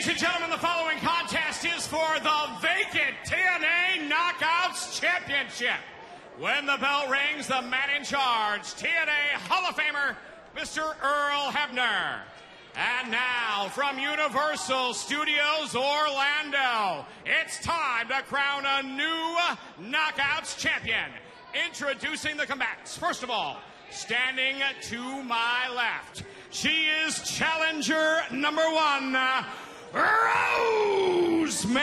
Ladies and gentlemen, the following contest is for the vacant TNA Knockouts Championship. When the bell rings, the man in charge, TNA Hall of Famer, Mr. Earl Hebner. And now, from Universal Studios Orlando, it's time to crown a new Knockouts champion. Introducing the combatants. First of all, standing to my left, she is challenger number one, Rosemary.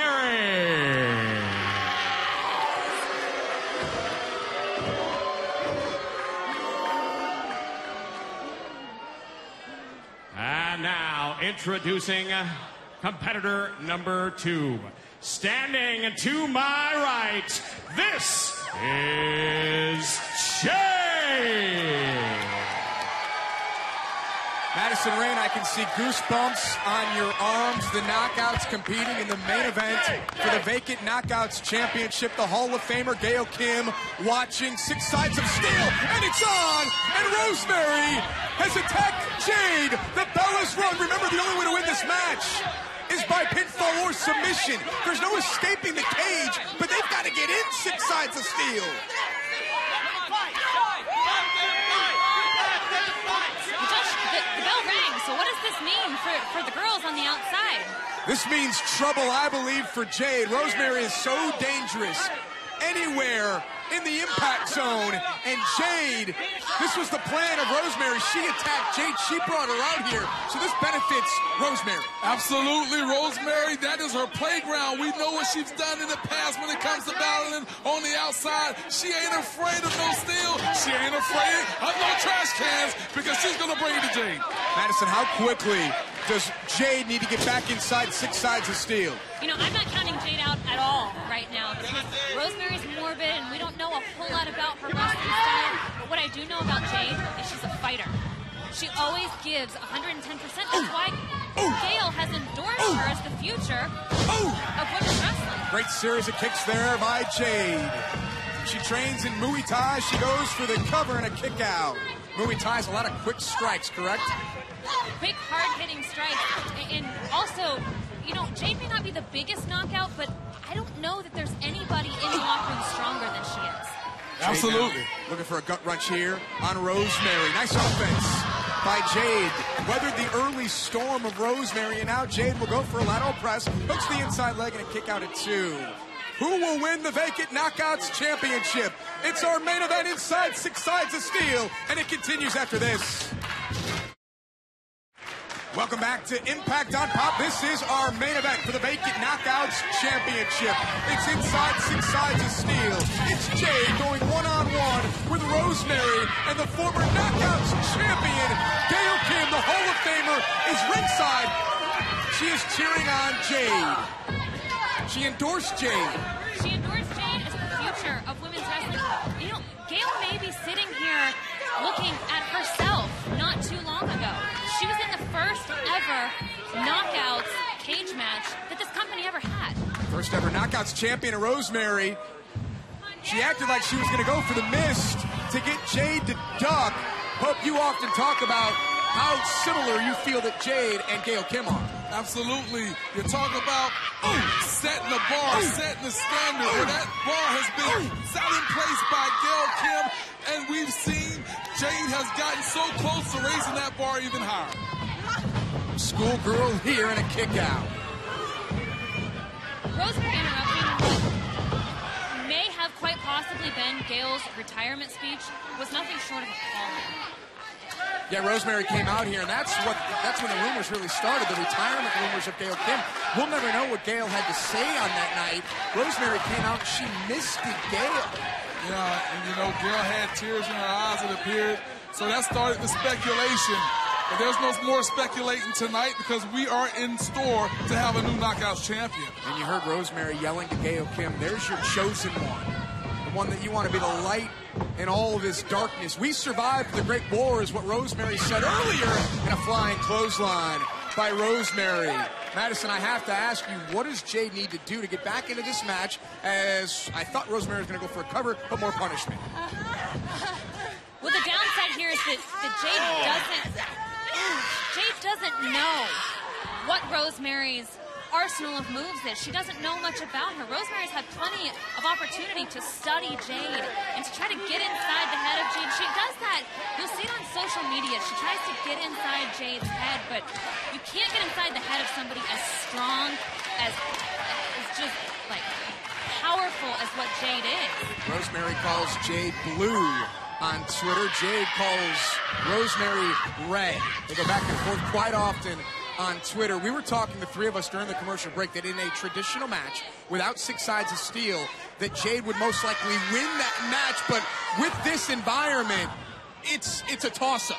And now, introducing competitor number two. Standing to my right, this is Shay. Madison Rayne, I can see goosebumps on your arms. The knockouts competing in the main event for the vacant knockouts championship. The Hall of Famer Gail Kim watching six sides of steel, and it's on. And Rosemary has attacked Jade. The bell is rung. Remember, the only way to win this match is by pinfall or submission. There's no escaping the cage, but they've got to get in six sides of steel. Josh, the, the bell rang, so what does this mean for, for the girls on the outside? This means trouble, I believe, for Jade. Rosemary is so dangerous anywhere in the impact zone. And Jade, this was the plan of Rosemary. She attacked Jade. She brought her out here. So this benefits Rosemary. Absolutely, Rosemary. That is her playground. We know what she's done in the past when it comes to battling on the outside. She ain't afraid of no steel. She ain't afraid of no trash cans because she's going to bring it to Jade. Madison, how quickly does Jade need to get back inside six sides of steel? You know, I'm not counting Jade out at all right now because Rosemary's morbid and we don't know a whole lot about her wrestling style. But what I do know about Jade is she's a fighter. She always gives 110%. That's why Gail has endorsed her as the future of women's wrestling. Great series of kicks there by Jade. She trains in Muay Thai. She goes for the cover and a kick out. Muay Thai is a lot of quick strikes, correct? Big, hard-hitting strikes. And also, you know, Jade may not be the biggest knockout, but I don't know that there's anybody in the locker room stronger than she is. Absolutely. Now looking for a gut wrench here on Rosemary. Nice offense by Jade. Weathered the early storm of Rosemary, and now Jade will go for a lateral press, hooks the inside leg, and a kick out at two. Who will win the vacant knockouts championship? It's our main event inside six sides of steel, and it continues after this. Welcome back to Impact on Pop. This is our main event for the Vacant Knockouts Championship. It's inside six sides of steel. It's Jade going one-on-one with Rosemary and the former Knockouts champion, Gail Kim, the Hall of Famer, is ringside. She is cheering on Jade. She endorsed Jade. She endorsed Jade as the future of women's wrestling. You know, Gail may be sitting here looking at knockouts cage match that this company ever had. First ever Knockouts champion, of Rosemary. She acted like she was going to go for the mist to get Jade to duck. Pope you often talk about how similar you feel that Jade and Gail Kim are. Absolutely. You talk about ooh, setting the bar, setting the standard. Where that bar has been set in place by Gail Kim, and we've seen Jade has gotten so close to raising that bar even higher. Schoolgirl here in a kick out. Rosemary interrupting what may have quite possibly been Gail's retirement speech was nothing short of appalling. Yeah, Rosemary came out here, and that's what that's when the rumors really started, the retirement rumors of Gail Kim. We'll never know what Gail had to say on that night. Rosemary came out, and she misted Gail. Yeah, and you know, Gail had tears in her eyes, it appeared. So that started the speculation. But there's no more speculating tonight because we are in store to have a new Knockouts champion. And you heard Rosemary yelling to Gail Kim, there's your chosen one. The one that you want to be the light in all of this darkness. We survived the Great War, is what Rosemary said earlier, in a flying clothesline by Rosemary. Madison, I have to ask you, what does Jade need to do to get back into this match? As I thought Rosemary was going to go for a cover, but more punishment. Well, the downside here is that, that Jade doesn't Jade doesn't know what Rosemary's arsenal of moves is. she doesn't know much about her. Rosemary's had plenty of opportunity to study Jade and to try to get inside the head of Jade. She does that. You'll see it on social media. She tries to get inside Jade's head, but you can't get inside the head of somebody as strong as, as just like powerful as what Jade is. Rosemary calls Jade blue on Twitter. Jade calls Rosemary red. They go back and forth quite often on Twitter. We were talking, the three of us, during the commercial break, that in a traditional match without six sides of steel, that Jade would most likely win that match. But with this environment, it's it's a toss-up.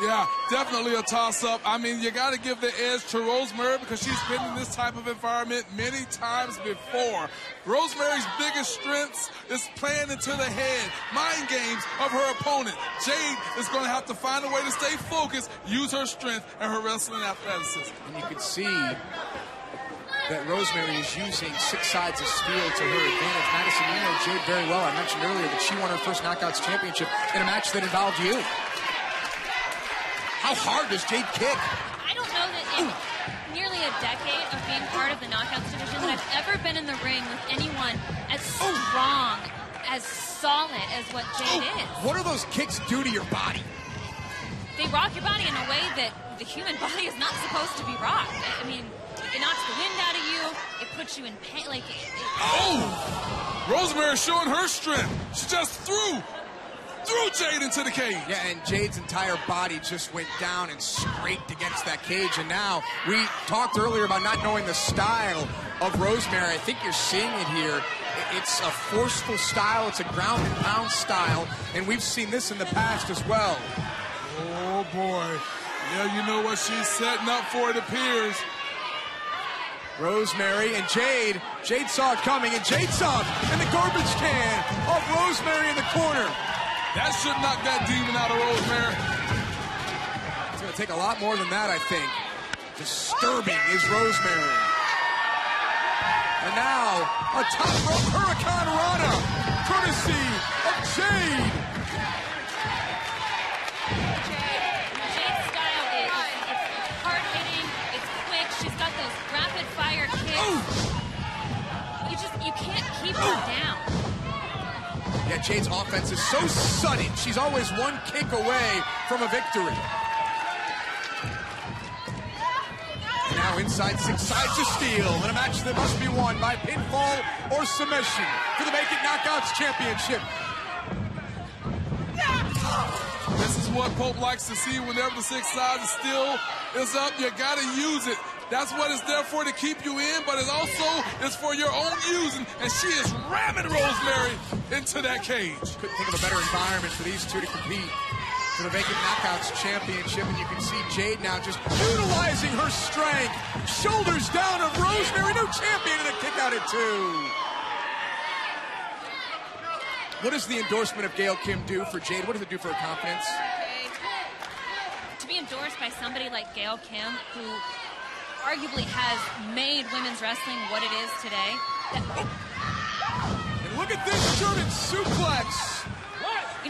Yeah, definitely a toss up. I mean, you got to give the edge to Rosemary because she's been in this type of environment many times before. Rosemary's biggest strengths is playing into the head, mind games of her opponent. Jade is going to have to find a way to stay focused, use her strength and her wrestling athleticism. And you can see that Rosemary is using six sides of steel to her advantage. Madison, you know Jade very well. I mentioned earlier that she won her first Knockouts Championship in a match that involved you. How hard does Jade kick? I don't know that in nearly a decade of being part of the knockouts division that I've ever been in the ring with anyone as strong, as solid as what Jade oh, is. What do those kicks do to your body? They rock your body in a way that the human body is not supposed to be rocked. I mean, it knocks the wind out of you. It puts you in pain. Like, it, it, Oh! Rosemary showing her strength. She just threw, threw Jade into the cage. Yeah, and Jade's entire body just went down and scraped against that cage. And now we talked earlier about not knowing the style of Rosemary. I think you're seeing it here. It's a forceful style. It's a ground and pound style, and we've seen this in the past as well. Oh boy. Yeah, you know what she's setting up for, it appears. Rosemary and Jade. Jade saw it coming, and Jade saw it in the garbage can of Rosemary in the corner. That should knock that demon out of Rosemary. It's going to take a lot more than that, I think. Disturbing is Rosemary. And now, a top rope hurricanrana, courtesy of Jade. Jade's style is it's, hard hitting, it's quick. She's got those rapid fire kicks. You just you can't keep her down. Yeah, Jade's offense is so sudden. She's always one kick away from a victory. Now inside six sides of steel in a match that must be won by pinfall or submission for the Vacant Knockouts Championship. This is what Pope likes to see whenever the six sides of steel is up. You gotta use it. That's what it's there for to keep you in, but it also is for your own using. And she is ramming Rosemary into that cage. Couldn't think of a better environment for these two to compete for the Vacant Knockouts Championship. And you can see Jade now just utilizing her strength. Shoulders down of Rosemary, new champion, and a kick out at two. What does the endorsement of Gail Kim do for Jade? What does it do for her confidence? To be endorsed by somebody like Gail Kim, who arguably has made women's wrestling what it is today, And look at this German suplex.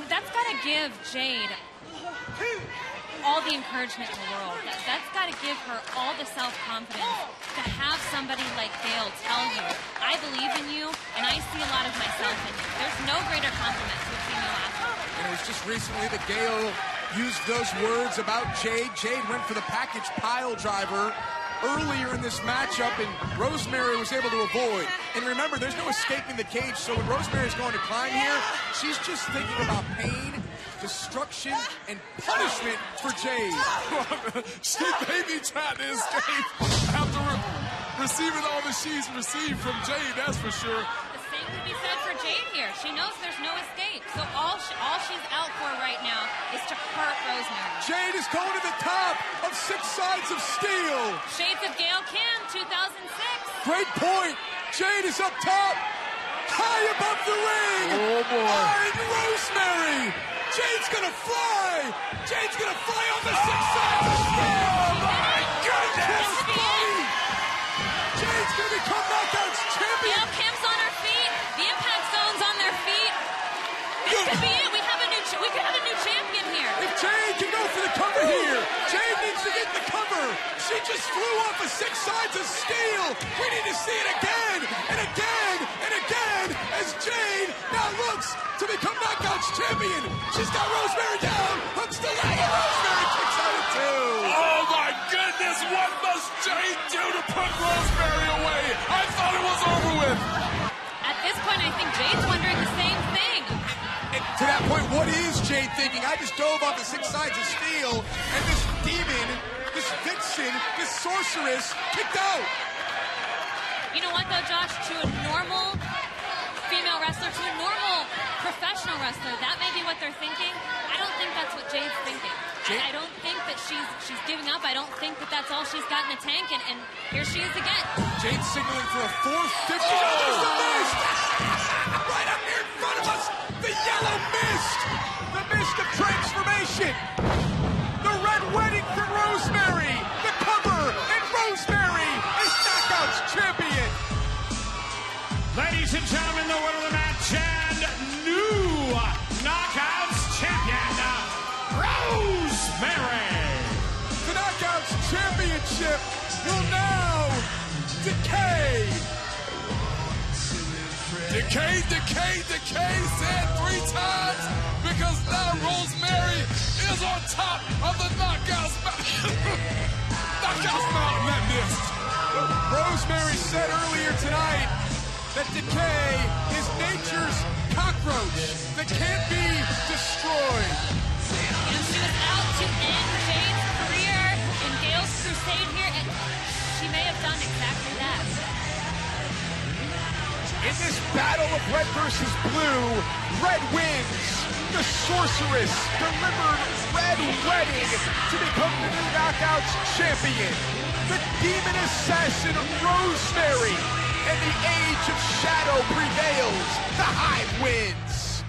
know, that's got to give Jade all the encouragement in the world. That, that's got to give her all the self-confidence to have somebody like Gail tell you, I believe in you, and I see a lot of myself in you. There's no greater compliment to a female athlete. And it was just recently that Gail used those words about Jade. Jade went for the package pile driver earlier in this matchup, and Rosemary was able to avoid. And remember, there's no escaping the cage, so when Rosemary's going to climb here, she's just thinking about pain, destruction, and punishment for Jade. she be trying to escape after re- receiving all that she's received from Jade, that's for sure. The same be said for here. She knows there's no escape, so all she, all she's out for right now is to hurt Rosemary. Jade is going to the top of six sides of steel. Shades of Gail Kim, 2006. Great point. Jade is up top, high above the ring. Oh, boy. And Rosemary. Jade's gonna fly. Jade's gonna fly on the six sides She just flew off of six sides of steel. We need to see it again and again and again as Jade now looks to become Knockouts champion. She's got Rosemary down. Hooks the leg and Rosemary kicks out at two. Oh my goodness, what must Jade do to put Rosemary away? I thought it was over with. At this point, I think Jade's wondering the same thing. And to that point, what is Jade thinking? I just dove off the six sides of steel, and this demon, this vixen, this sorceress kicked out. You know what, though, Josh? To a normal female wrestler, to a normal professional wrestler, that may be what they're thinking. I don't think that's what Jade's thinking. Jade- I, I don't think that she's she's giving up. I don't think that that's all she's got in the tank, and, and here she is again. Jade signaling for a 450. Oh, there's the mist! right up here in front of us, the yellow mist! The mist of transformation! Decay, decay, decay, said three times because now Rosemary is on top of the Knockouts Mountain. Knockouts Mountain, that missed. Rosemary said earlier tonight that decay is nature's cockroach that can't be destroyed. Know, she was out to end Jade's career in Gail's crusade here, and she may have done exactly that. In this battle of red versus blue, red wins. The sorceress delivered red wedding to become the new knockouts champion. The demon assassin of Rosemary. And the age of shadow prevails. The hive wins.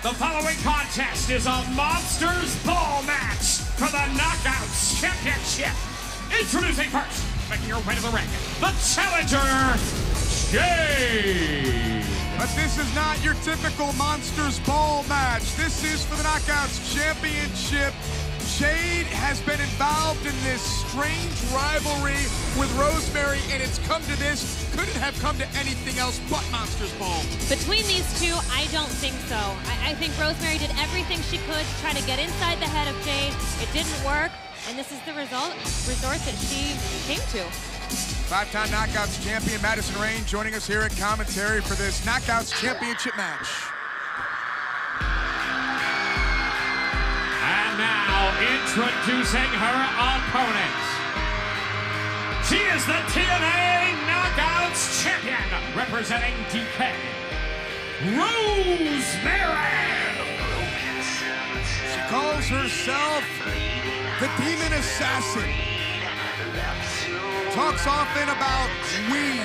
The following contest is a Monsters Ball match for the Knockouts Championship. Introducing first, making her way to the ring, the challenger, Jade. But this is not your typical Monsters Ball match. This is for the Knockouts Championship. Jade has been involved in this strange rivalry with Rosemary, and it's come to this. Couldn't have come to anything else but Monsters Ball. Between these two, I don't think so. I, I think Rosemary did everything she could to try to get inside the head of Jade. It didn't work, and this is the result resort that she came to. Five-time Knockouts champion Madison Rayne joining us here at commentary for this Knockouts Championship match. Introducing her opponent. She is the TNA Knockouts Champion, representing Decay, Rosemary. She calls herself the Demon Assassin. Talks often about we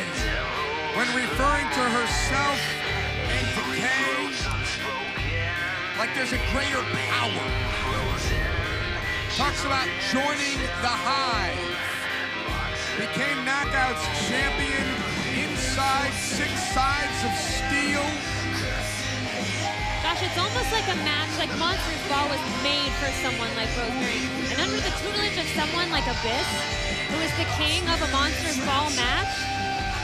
when referring to herself and decay like there's a greater power. Talks about joining the hive. Became Knockouts champion inside six sides of steel. Gosh, it's almost like a match like Monsters Ball was made for someone like Rosemary. And under the tutelage of someone like Abyss, who is the king of a Monsters Ball match,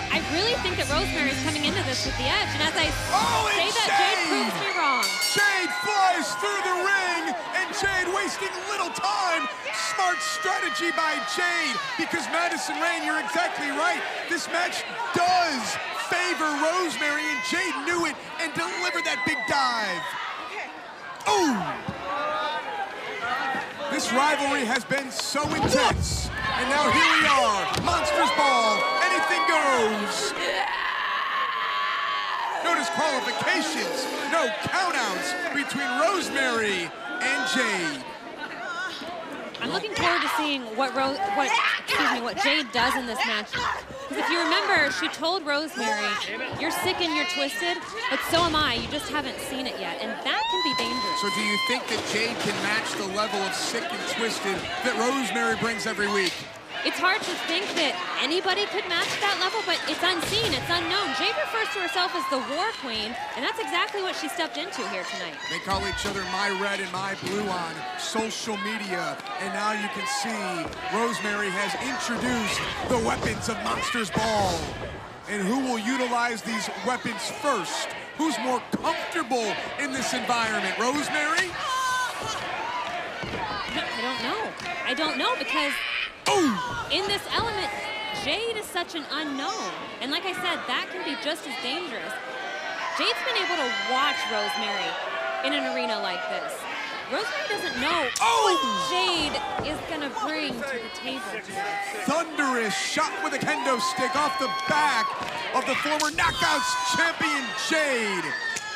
I really think that Rosemary is coming into this with the edge. And as I Oh, say that, Jade Jade! proves me wrong. Jade flies through the ring, and Jade wasting little time. Smart strategy by Jade, because Madison Rayne, you're exactly right. This match does favor Rosemary, and Jade knew it and delivered that big dive. Ooh! This rivalry has been so intense, and now here we are, Monsters Ball, anything goes. No disqualifications, no countouts between Rosemary and Jade. I'm looking forward to seeing what Ro- what excuse me, what Jade does in this match. Because if you remember, she told Rosemary, "You're sick and you're twisted, but so am I. You just haven't seen it yet, and that can be dangerous." So do you think that Jade can match the level of sick and twisted that Rosemary brings every week? It's hard to think that anybody could match that level, but it's unseen, it's unknown. Jade refers to herself as the War Queen, and that's exactly what she stepped into here tonight. They call each other My Red and My Blue on social media, and now you can see Rosemary has introduced the weapons of Monsters Ball. And who will utilize these weapons first? Who's more comfortable in this environment? Rosemary? I don't know. I don't know because In this element, Jade is such an unknown. And like I said, that can be just as dangerous. Jade's been able to watch Rosemary in an arena like this. Rosemary doesn't know oh. what Jade is going to bring to the table. Thunderous shot with a kendo stick off the back of the former Knockouts champion Jade.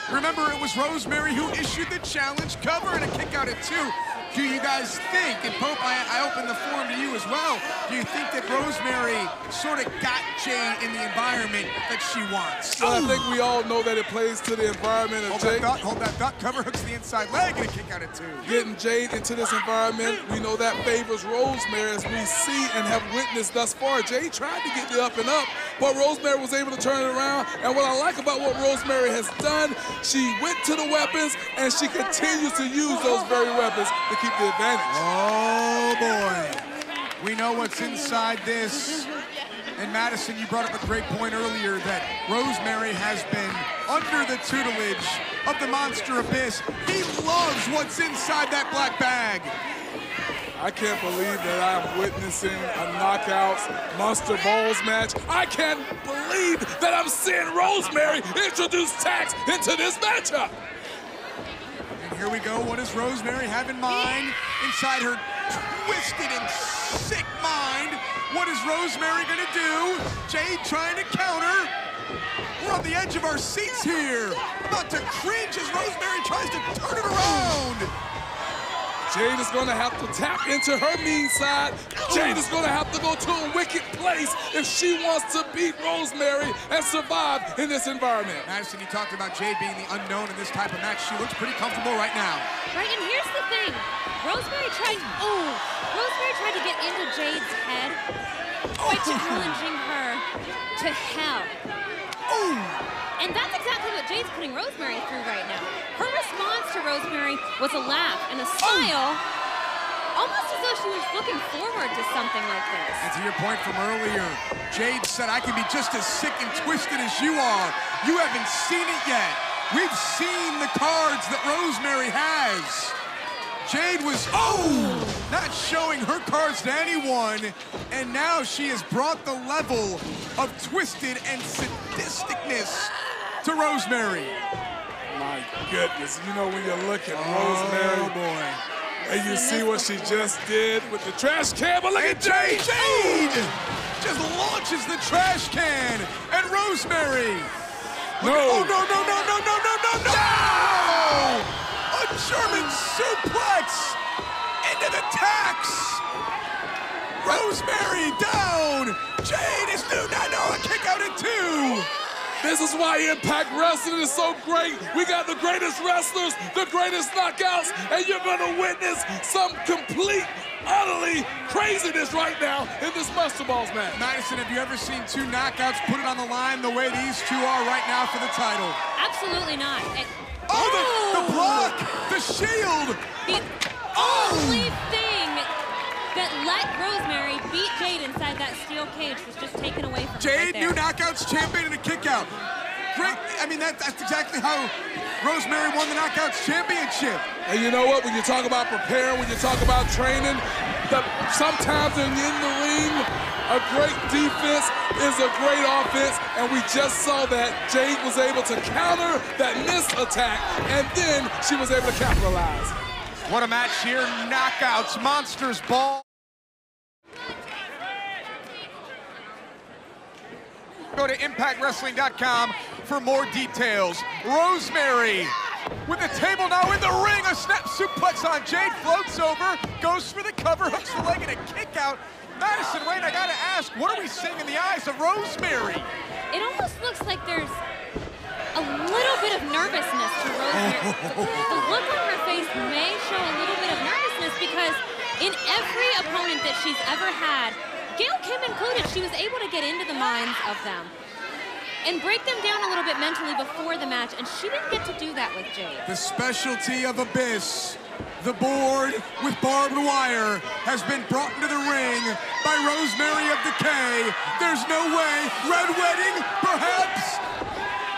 Remember, it was Rosemary who issued the challenge cover and a kick out at two do you guys think, and Pope, I, I open the forum to you as well, do you think that Rosemary sort of got Jade in the environment that she wants? Well, I think we all know that it plays to the environment of hold Jade. That thought, hold that thought, cover hooks the inside leg and a kick out of two. Getting Jade into this environment, we know that favors Rosemary as we see and have witnessed thus far. Jade tried to get the up and up, but Rosemary was able to turn it around. And what I like about what Rosemary has done, she went to the weapons and she continues to use those very weapons to keep the advantage. Oh, boy. We know what's inside this. And Madison, you brought up a great point earlier that Rosemary has been under the tutelage of the Monster Abyss. He loves what's inside that black bag. I can't believe that I'm witnessing a knockouts Monster Balls match. I can't believe that I'm seeing Rosemary introduce Tacks into this matchup. Here we go. What does Rosemary have in mind? Inside her twisted and sick mind, what is Rosemary gonna do? Jade trying to counter. We're on the edge of our seats here. About to cringe as Rosemary tries to turn it around. Jade is going to have to tap into her mean side. Jade is going to have to go to a wicked place if she wants to beat Rosemary and survive in this environment. Madison, you talked about Jade being the unknown in this type of match. She looks pretty comfortable right now. Right, and here's the thing. Rosemary tried, oh, Rosemary tried to get into Jade's head by oh. challenging her to hell. Ooh. And that's exactly what Jade's putting Rosemary through right now. Her response to Rosemary was a laugh and a oh. smile, oh. almost as though she was looking forward to something like this. And to your point from earlier, Jade said, I can be just as sick and twisted as you are. You haven't seen it yet. We've seen the cards that Rosemary has. Jade was, oh, not showing her cards to anyone, and now she has brought the level of twisted and sadisticness to Rosemary. My goodness, you know when you look at oh, Rosemary, boy, and you see what she just did with the trash can, but look and at Jade! Jade just launches the trash can, and Rosemary. No. oh, no, no, no, no, no, no, no, no! A German suplex into the tacks. Rosemary down. Jade is do not know a kick out at two. This is why Impact Wrestling is so great. We got the greatest wrestlers, the greatest knockouts, and you're gonna witness some complete, utterly craziness right now in this Monster Balls match. Madison, have you ever seen two knockouts put it on the line the way these two are right now for the title? Absolutely not. It, oh, oh, The, the block, the shield. The oh. only thing that let Rosemary beat Jade inside that steel cage was just taken away from Jade, right new knockouts champion and a kick out. Great. I mean, that, that's exactly how Rosemary won the Knockouts Championship. And you know what? When you talk about preparing, when you talk about training, the, sometimes in, in the ring, a great defense is a great offense, and we just saw that Jade was able to counter that mist attack, and then she was able to capitalize. What a match here. Knockouts, Monsters Ball. Go to ImpactWrestling.com for more details. Rosemary with the table now in the ring. A snap suplex on Jade floats over, goes for the cover, hooks the leg, and a kick out. Madison Rayne, I gotta ask, what are we seeing in the eyes of Rosemary? It almost looks like there's a little bit of nervousness to Rosemary. Oh. the look on may show a little bit of nervousness because in every opponent that she's ever had, Gail Kim included, she was able to get into the minds of them and break them down a little bit mentally before the match, and she didn't get to do that with Jade. The specialty of Abyss, the board with barbed wire, has been brought into the ring by Rosemary of Decay. There's no way. Red Wedding, perhaps.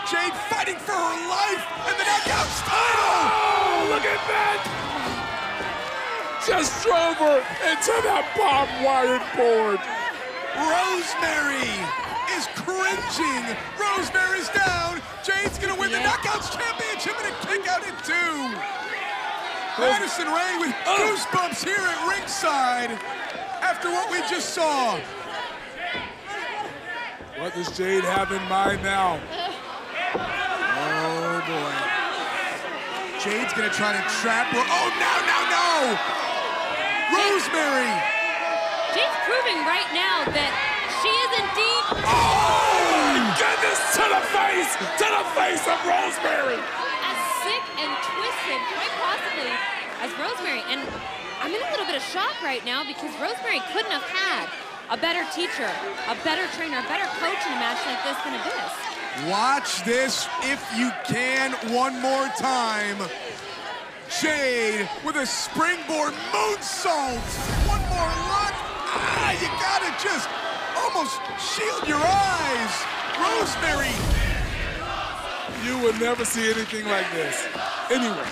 Jade fighting for her life and the Knockouts title. Oh, look at that! Just drove her into that barbed wired board. Rosemary is cringing. Rosemary's down. Jade's gonna win the Knockouts Championship and a kick out at two. Oh. Madison Rayne with oh. goosebumps here at ringside after what we just saw. What does Jade have in mind now? Oh boy. Jade's gonna try to trap her. Oh no, no, no! Rosemary! Jade's proving right now that she is indeed oh, Goodness to the face! To the face of Rosemary! as sick and twisted, quite possibly, as Rosemary. And I'm in a little bit of shock right now because Rosemary couldn't have had a better teacher, a better trainer, a better coach in a match like this than Abyss. Watch this if you can one more time. Jade with a springboard moonsault. One more look. Ah, you gotta just almost shield your eyes. Rosemary. You will never see anything like this. Anyway.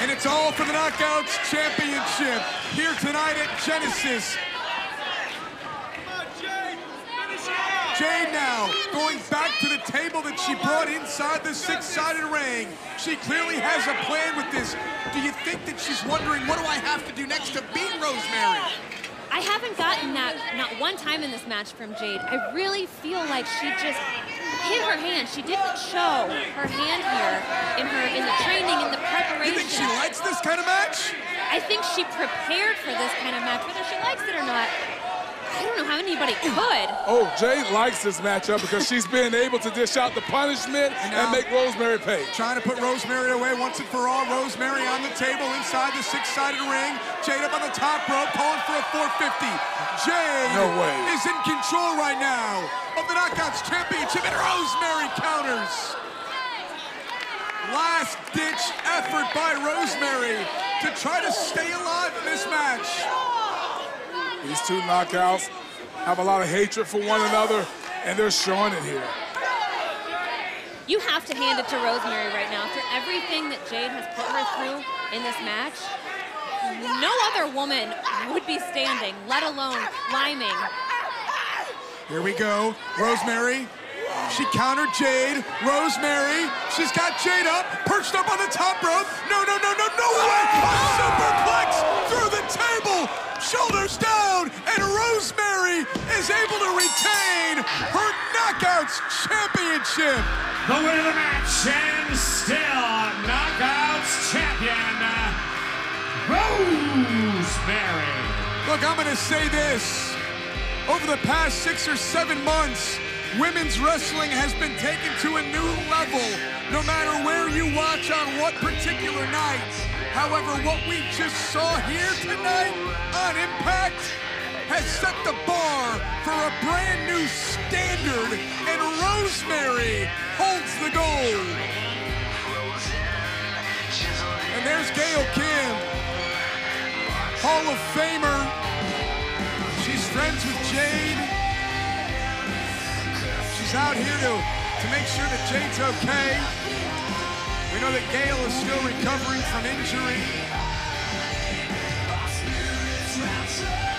And it's all for the Knockouts Championship here tonight at Genesis. Jade now going back to the table that she brought inside the six-sided ring. She clearly has a plan with this. Do you think that she's wondering, what do I have to do next to beat Rosemary? I haven't gotten that not one time in this match from Jade. I really feel like she just hit her hand. She didn't show her hand here in her in the training, in the preparation. You think she likes this kind of match? I think she prepared for this kind of match, whether she likes it or not. I don't know how anybody could. Oh, Jade likes this matchup because she's been able to dish out the punishment And and, make Rosemary pay. Trying to put Rosemary away once and for all. Rosemary on the table inside the six-sided ring. Jade up on the top rope, calling for a 450. Jade No way. is in control right now of the Knockouts Championship, and Rosemary counters. Last-ditch effort by Rosemary to try to stay alive in this match. These two knockouts have a lot of hatred for one another, and they're showing it here. You have to hand it to Rosemary right now. After everything that Jade has put her through in this match, no other woman would be standing, let alone climbing. Here we go. Rosemary. She countered Jade. Rosemary. She's got Jade up, perched up on the top rope. No, no, no, no, no way! A superplex through the table. Shoulders down, and Rosemary is able to retain her Knockouts Championship. The winner of the match and still Knockouts champion, Rosemary. Look, I'm going to say this. Over the past six or seven months, women's wrestling has been taken to a new level, no matter where you watch on what particular night. However, what we just saw here tonight on Impact has set the bar for a brand new standard, and Rosemary holds the gold. And there's Gail Kim, Hall of Famer. She's friends with Jade. Out here to, to make sure that Jade's okay. We know that Gail is still recovering from injury.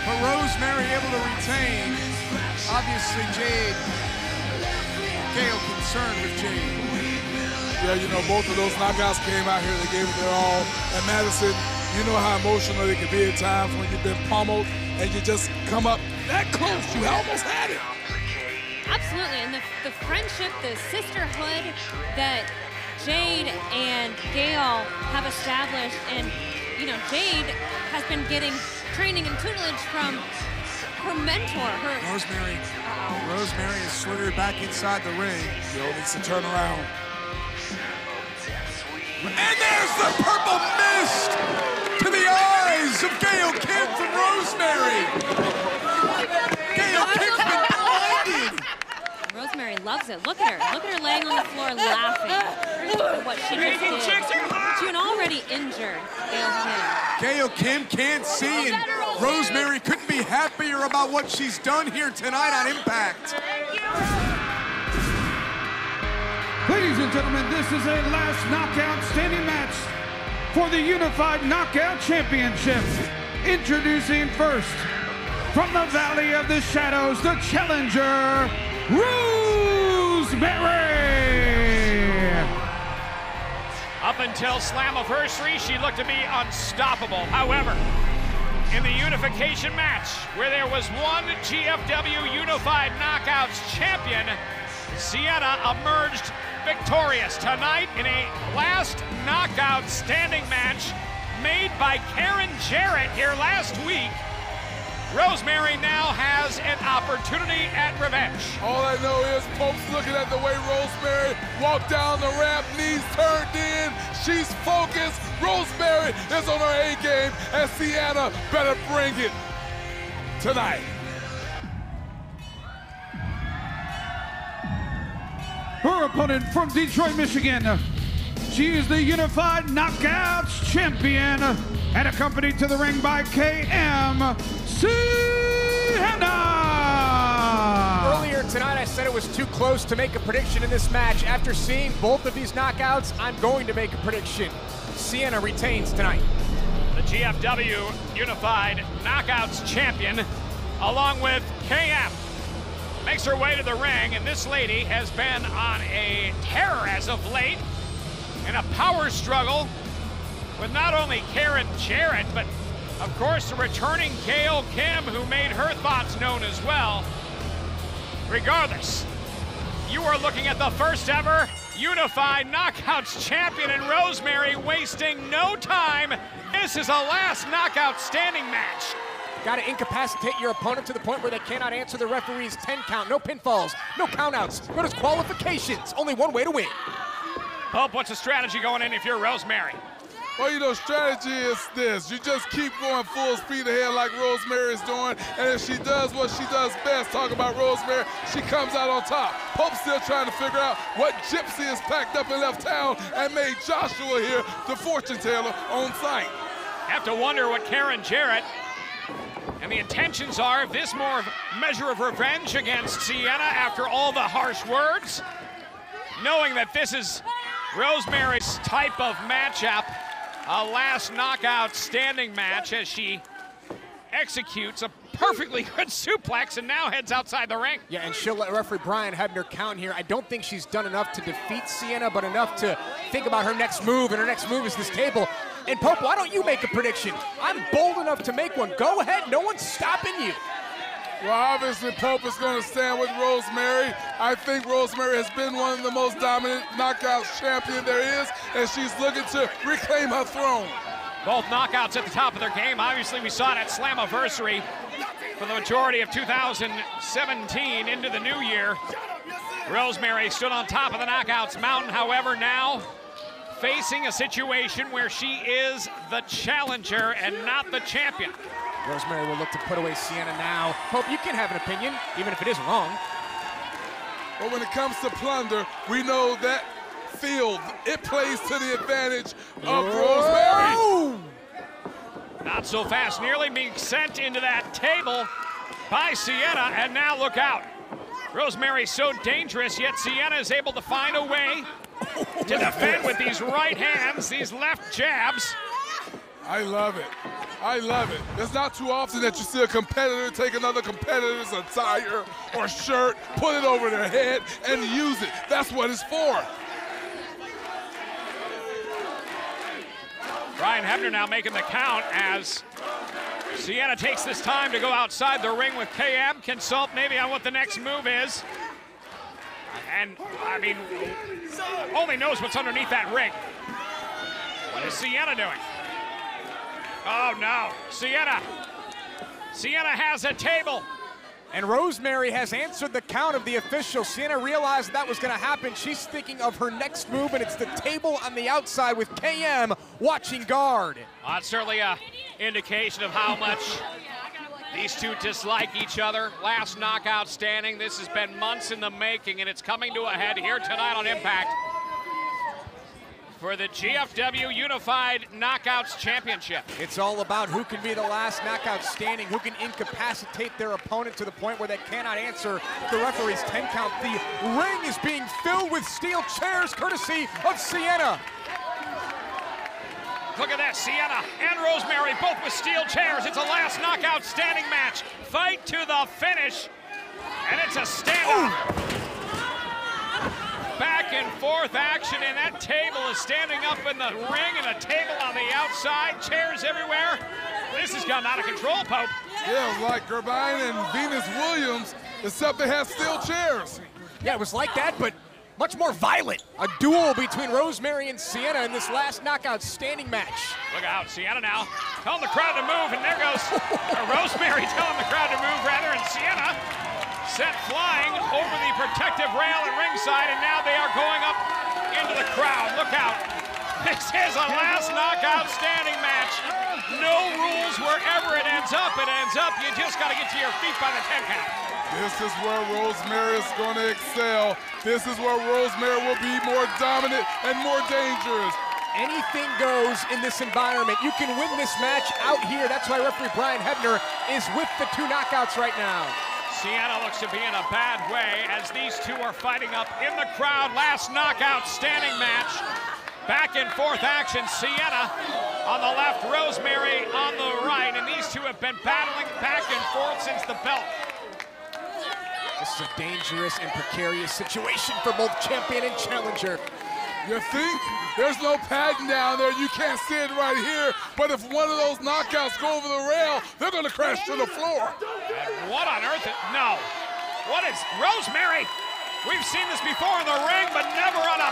But Rosemary able to retain. Obviously, Jade. Gail concerned with Jade. Yeah, you know, both of those knockouts came out here. They gave it their all. And Madison, you know how emotional it can be at times when you've been pummeled and you just come up that close. You almost had it. Absolutely, and the, the friendship, the sisterhood that Jade and Gail have established, and you know, Jade has been getting training and tutelage from her mentor, her Rosemary. oh. Rosemary has slithered back inside the ring. Gail needs to turn around. And there's the purple mist to the eyes of Gail Kim and Rosemary. Loves it. Look at her. Look at her laying on the floor laughing at what she just did to an already injured Gail Kim. Gail Kim can't see, and Rosemary couldn't be happier about what she's done here tonight on Impact. Ladies and gentlemen, this is a last knockout standing match for the Unified Knockout Championship. Introducing first, from the Valley of the Shadows, the challenger, Rosemary. Up until Slammiversary, she looked to be unstoppable. However, in the unification match, where there was one GFW Unified Knockouts champion, Sienna emerged victorious tonight in a last knockout standing match made by Karen Jarrett here last week. Rosemary now has an opportunity at revenge. All I know is Pope's looking at the way Rosemary walked down the ramp, knees turned in. She's focused. Rosemary is on her A game, and Sienna better bring it tonight. Her opponent from Detroit, Michigan. She is the Unified Knockouts champion and accompanied to the ring by KM Sienna. Earlier tonight, I said it was too close to make a prediction in this match. After seeing both of these knockouts, I'm going to make a prediction. Sienna retains tonight. The GFW Unified Knockouts champion, along with KM, makes her way to the ring, and this lady has been on a terror as of late in a power struggle with not only Karen Jarrett, but of course the returning Gail Kim, who made her thoughts known as well. Regardless, you are looking at the first ever Unified Knockouts champion in Rosemary wasting no time. This is a last knockout standing match. Got to incapacitate your opponent to the point where they cannot answer the referee's 10 count. No pinfalls, no countouts, no disqualifications. Only one way to win. Pope, what's the strategy going in if you're Rosemary? Well, you know, strategy is this. You just keep going full speed ahead like Rosemary is doing. And if she does what she does best, talk about Rosemary, she comes out on top. Pope's still trying to figure out what gypsy is packed up and left town and made Joshua here, the fortune teller, on site. Have to wonder what Karen Jarrett and the intentions are of this more measure of revenge against Sienna after all the harsh words. Knowing that this is Rosemary's type of matchup, a last knockout standing match as she executes a perfectly good suplex and now heads outside the ring. Yeah, and she'll let referee Brian Hebner count here. I don't think she's done enough to defeat Sienna, but enough to think about her next move, and her next move is this table. And Pope, why don't you make a prediction? I'm bold enough to make one. Go ahead, no one's stopping you. Well, obviously, Pope is going to stand with Rosemary. I think Rosemary has been one of the most dominant knockout champion there is, and she's looking to reclaim her throne. Both knockouts at the top of their game. Obviously, we saw it at Slammiversary for the majority of 2017 into the new year. Rosemary stood on top of the knockouts mountain, however, now facing a situation where she is the challenger and not the champion. Rosemary will look to put away Sienna now. Pope you can have an opinion, even if it is wrong. But when it comes to plunder, we know that field, it plays to the advantage of Rosemary. Not so fast, nearly being sent into that table by Sienna, and now look out. Rosemary's so dangerous, yet Sienna is able to find a way to defend with these right hands, these left jabs. I love it. I love it. It's not too often that you see a competitor take another competitor's attire or shirt, put it over their head, and use it. That's what it's for. Brian Hebner now making the count as Sienna takes this time to go outside the ring with KM, consult maybe on what the next move is. And, I mean, only knows what's underneath that ring. What is Sienna doing? Oh, no. Sienna. Sienna has a table. And Rosemary has answered the count of the official. Sienna realized that was going to happen. She's thinking of her next move, and it's the table on the outside with KM watching guard. Well, that's certainly a indication of how much These two dislike each other. Last knockout standing. This has been months in the making, and it's coming to a head here tonight on Impact for the GFW Unified Knockouts Championship. It's all about who can be the last knockout standing, who can incapacitate their opponent to the point where they cannot answer the referee's 10 count. The ring is being filled with steel chairs courtesy of Sienna. Look at that, Sienna and Rosemary both with steel chairs. It's a last knockout standing match. Fight to the finish, and it's a standoff. Back and forth action, and that table is standing up in the ring, and a table on the outside, chairs everywhere. This has gotten out of control, Pope. Yeah, like Gerbine and Venus Williams, except they have steel chairs. Yeah, it was like that, but much more violent. A duel between Rosemary and Sienna in this last knockout standing match. Look out, Sienna now. Telling the crowd to move, and there goes Rosemary telling the crowd to move, rather, and Sienna set flying over the protective rail at ringside, and now they are going up into the crowd. Look out. This is a last knockout standing match. No rules wherever it ends up. It ends up, you just got to get to your feet by the 10 count. This is where Rosemary is going to excel. This is where Rosemary will be more dominant and more dangerous. Anything goes in this environment. You can win this match out here. That's why referee Brian Hebner is with the two knockouts right now. Sienna looks to be in a bad way as these two are fighting up in the crowd. Last knockout standing match. Back and forth action. Sienna on the left, Rosemary on the right, and these two have been battling back and forth since the belt. This is a dangerous and precarious situation for both champion and challenger. You think there's no padding down there, you can't see it right here, but if one of those knockouts go over the rail, they're gonna crash to the floor. And what on earth? No. What is Rosemary? We've seen this before in the ring, but never on a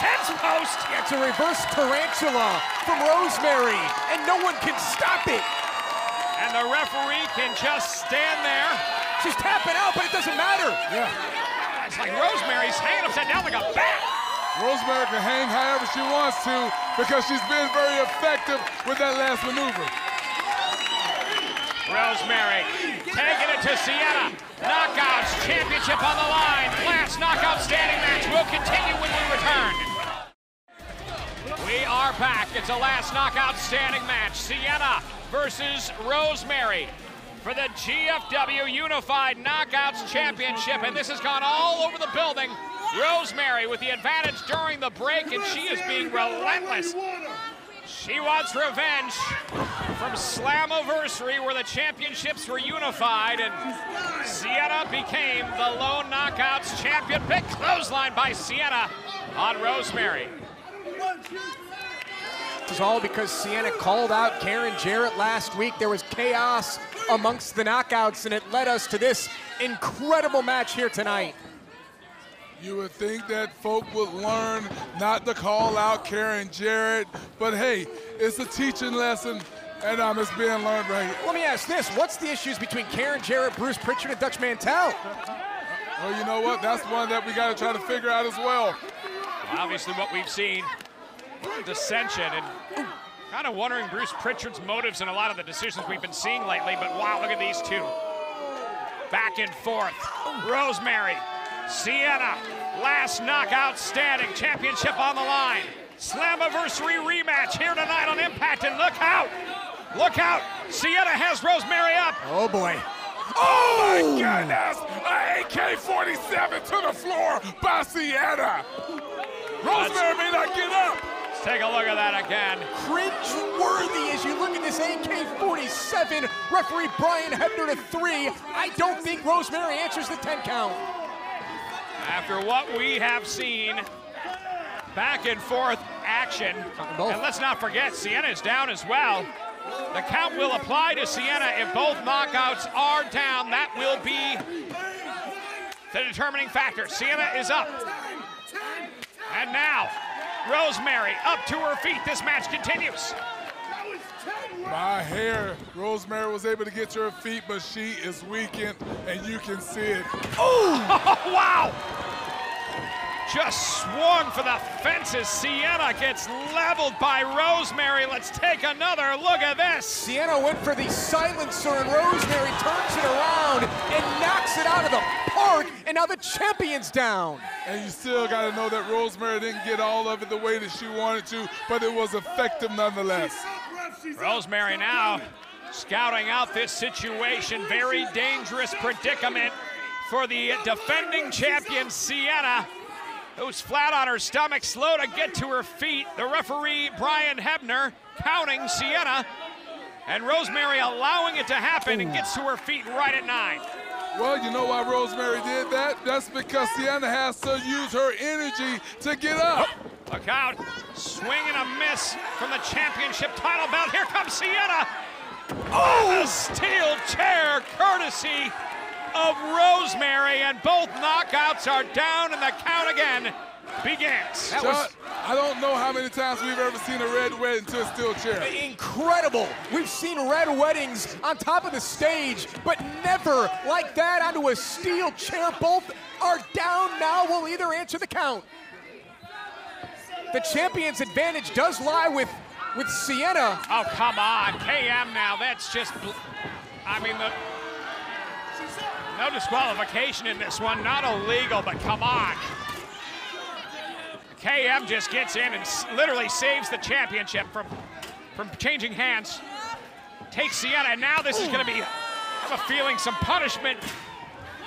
fence post. It's a reverse tarantula from Rosemary, and no one can stop it. And the referee can just stand there. She's tapping out, but it doesn't matter. Yeah. It's like Rosemary's hanging upside down like a bat. Rosemary can hang however she wants to because she's been very effective with that last maneuver. Rosemary taking it to Sienna. Knockouts championship on the line. Last knockout standing match will continue when we return. We are back. It's a last knockout standing match. Sienna versus Rosemary for the GFW Unified Knockouts Championship. And this has gone all over the building. Rosemary with the advantage during the break, and she is being relentless. She wants revenge from Slammiversary, where the championships were unified, and Sienna became the lone knockouts champion. Big clothesline by Sienna on Rosemary. This is all because Sienna called out Karen Jarrett last week. There was chaos amongst the knockouts, and it led us to this incredible match here tonight. You would think that folk would learn not to call out Karen Jarrett, but hey, it's a teaching lesson, and um, it's being learned right here. Let me ask this: What's the issues between Karen Jarrett, Bruce Pritchard, and Dutch Mantell? Well, you know what? That's one that we got to try to figure out as well. Obviously, what we've seen dissension and kind of wondering Bruce Pritchard's motives in a lot of the decisions we've been seeing lately. But wow, look at these two. Back and forth. Rosemary, Sienna, last knockout standing, championship on the line. Slammiversary rematch here tonight on Impact, and look out! Look out! Sienna has Rosemary up. Oh boy. Oh my oh! goodness! A AK-47 to the floor by Sienna. Rosemary may not get up. Let's take a look at that again. Cringe-worthy as you look at this AK-47. Referee Brian Hebner to three. I don't think Rosemary answers the 10 count. After what we have seen, back and forth action. And let's not forget, Sienna is down as well. The count will apply to Sienna if both knockouts are down. That will be the determining factor. Sienna is up. And now, Rosemary up to her feet. This match continues. My hair, Rosemary was able to get to her feet, but she is weakened, and you can see it. Oh, wow! just swung for the fences. Sienna gets leveled by Rosemary. Let's take another look at this. Sienna went for the silencer, and Rosemary turns it around and knocks it out of the park, and now the champion's down. And you still got to know that Rosemary didn't get all of it the way that she wanted to, but it was effective nonetheless. Rosemary now scouting out this situation. Very dangerous predicament for the defending champion, Sienna who's flat on her stomach, slow to get to her feet. The referee, Brian Hebner, counting Sienna, and Rosemary allowing it to happen and gets to her feet right at nine. Well, you know why Rosemary did that? That's because Sienna has to use her energy to get up. Oh, look out. Swing and a miss from the championship title belt. Here comes Sienna. Oh! A steel chair courtesy of Rosemary, and both knockouts are down, and the count again begins. That was, I don't know how many times we've ever seen a red wedding to a steel chair. Incredible. We've seen red weddings on top of the stage, but never like that onto a steel chair. Both are down now. We'll either answer the count. The champion's advantage does lie with with Sienna. Oh, come on. KM now. That's just. I mean, the, no disqualification in this one, not illegal, but come on. KM just gets in and literally saves the championship from, from changing hands. Takes Sienna, and now this is going to be, I have a feeling, some punishment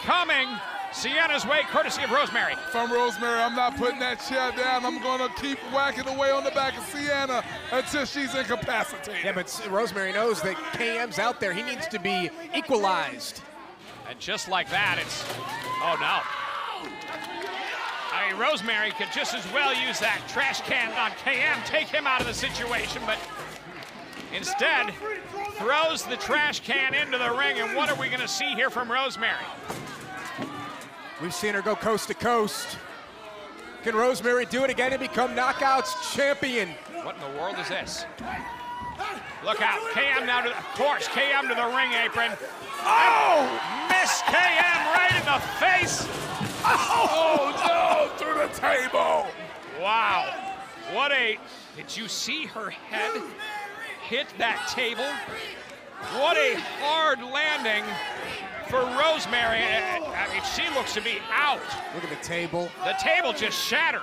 coming Sienna's way, courtesy of Rosemary. From Rosemary, I'm not putting that chair down. I'm going to keep whacking away on the back of Sienna until she's incapacitated. Yeah, but Rosemary knows that KM's out there. He needs to be equalized. And just like that, it's, oh no. I mean, Rosemary could just as well use that trash can on KM, take him out of the situation, but instead throws the trash can into the ring. And what are we going to see here from Rosemary? We've seen her go coast to coast. Can Rosemary do it again and become Knockouts champion? What in the world is this? Look out. KM now to the, of course, KM to the ring apron. Oh! oh miss KM right in the face. Oh, oh no, through the table. Wow. What a, did you see her head hit that table? What a hard landing for Rosemary. I mean, she looks to be out. Look at the table. The table just shattered.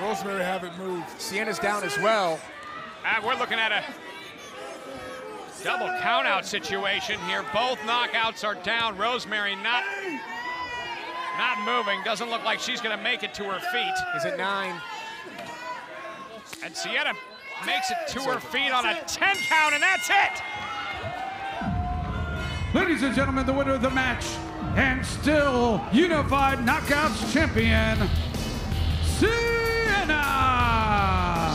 Rosemary haven't moved. Sienna's down as well. Uh, we're looking at a double countout situation here. Both knockouts are down. Rosemary not not moving. Doesn't look like she's going to make it to her feet. Is it nine? And Sienna makes it to her feet on a 10 count, and that's it. Ladies and gentlemen, the winner of the match and still unified knockouts champion, Sienna.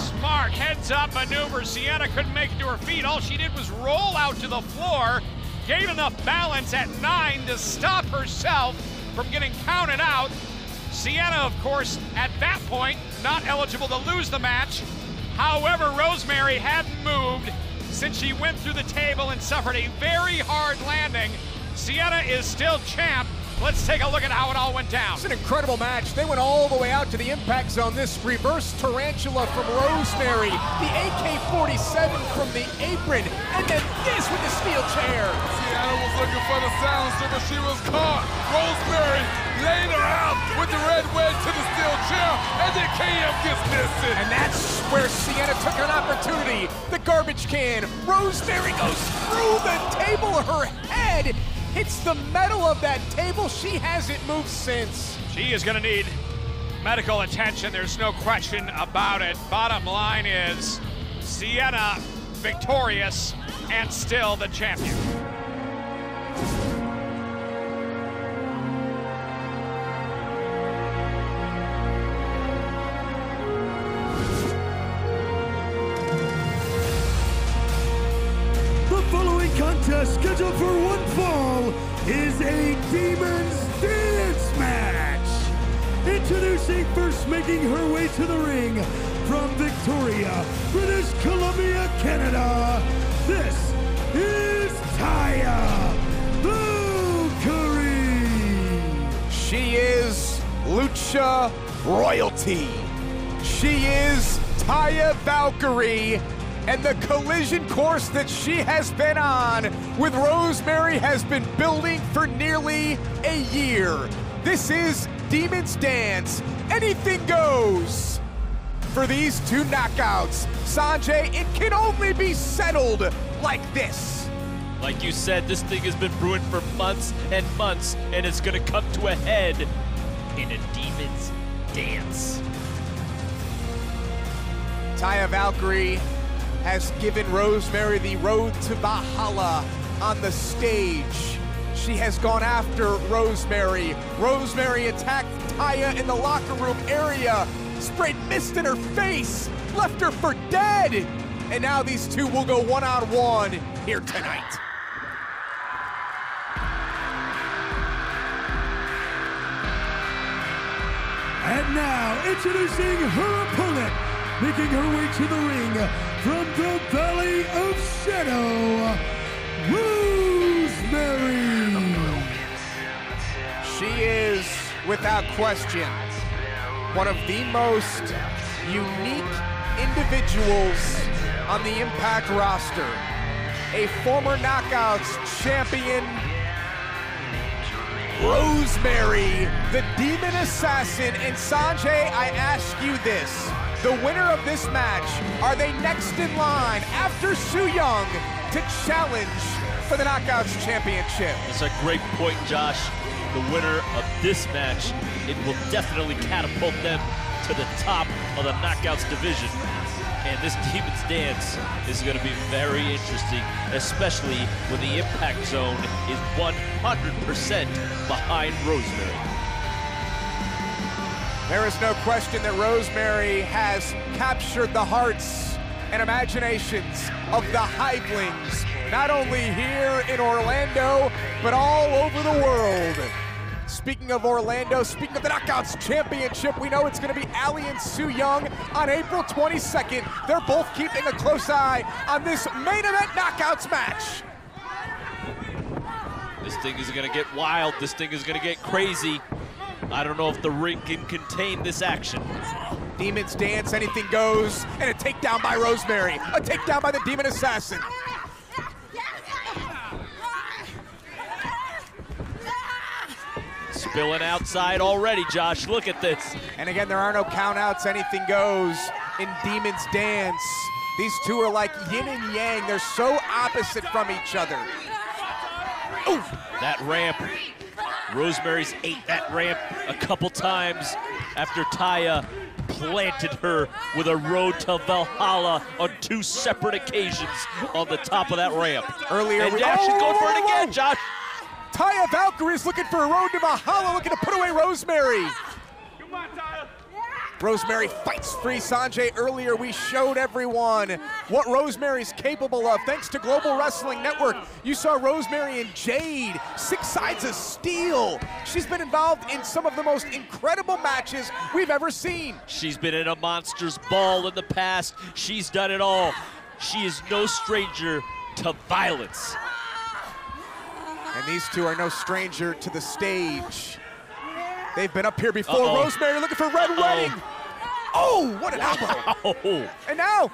Smart heads up maneuver. Sienna couldn't make it to her feet. All she did was roll out to the floor, gained enough balance at nine to stop herself from getting counted out. Sienna, of course, at that point, not eligible to lose the match. However, Rosemary hadn't moved since she went through the table and suffered a very hard landing. Sienna is still champ. Let's take a look at how it all went down. It's an incredible match. They went all the way out to the impact zone. This reverse tarantula from Rosemary, the AK-47 from the apron, and then this with the steel chair. Sienna was looking for the silencer, but she was caught. Rosemary laid her out with the red wedding to the steel chair, and then KM gets missing. And that's where Sienna took an opportunity. The garbage can. Rosemary goes through the table. Her head hits the metal of that table. She hasn't moved since. She is going to need medical attention. There's no question about it. Bottom line is Sienna victorious and still the champion. Contest scheduled for one fall is a Demon's Dance match. Introducing first making her way to the ring from Victoria, British Columbia, Canada. This is Taya Valkyrie. She is Lucha royalty. She is Taya Valkyrie, and the collision course that she has been on with Rosemary has been building for nearly a year. This is Demon's Dance. Anything goes. For these two knockouts, Sanjay, it can only be settled like this. Like you said, this thing has been brewing for months and months, and it's going to come to a head in a demon's dance. Taya Valkyrie has given Rosemary the road to Valhalla on the stage. She has gone after Rosemary. Rosemary attacked Taya in the locker room area, sprayed mist in her face, left her for dead. And now these two will go one on one here tonight. And now, introducing her opponent, making her way to the ring from the Valley of Shadow, Rosemary. She is, without question, one of the most unique individuals on the Impact roster. A former Knockouts champion, Rosemary, the Demon Assassin. And Sanjay, I ask you this. The winner of this match, are they next in line after Su Yung to challenge for the Knockouts Championship? That's a great point, Josh. The winner of this match, it will definitely catapult them to the top of the Knockouts division. And this Demon's Dance is going to be very interesting, especially when the Impact Zone is 100% behind Rosemary. There is no question that Rosemary has captured the hearts and imaginations of the Hivelings, not only here in Orlando, but all over the world. Speaking of Orlando, speaking of the Knockouts Championship, we know it's going to be Allie and Su Yung on April 22nd. They're both keeping a close eye on this main event Knockouts match. This thing is going to get wild. This thing is going to get crazy. I don't know if the ring can contain this action. Demons dance, anything goes, and a takedown by Rosemary. A takedown by the Demon Assassin. Spilling outside already, Josh. Look at this. And again, there are no countouts. Anything goes in Demon's Dance. These two are like yin and yang. They're so opposite from each other. Ooh, that ramp. Rosemary's ate that ramp a couple times after Taya planted her with a road to Valhalla on two separate occasions on the top of that ramp. Earlier, and we- now she's Oh, going for it oh! again. Josh. Taya Valkyrie is looking for a road to Valhalla, looking to put away Rosemary. Rosemary fights free Sanjay. Earlier, we showed everyone what Rosemary's capable of. Thanks to Global Wrestling Network, you saw Rosemary and Jade, six sides of steel. She's been involved in some of the most incredible matches we've ever seen. She's been in a monster's ball in the past. She's done it all. She is no stranger to violence. And these two are no stranger to the stage. They've been up here before. Uh-oh. Rosemary looking for Red Uh-oh. Wedding. Oh, what an elbow. Oh, And now,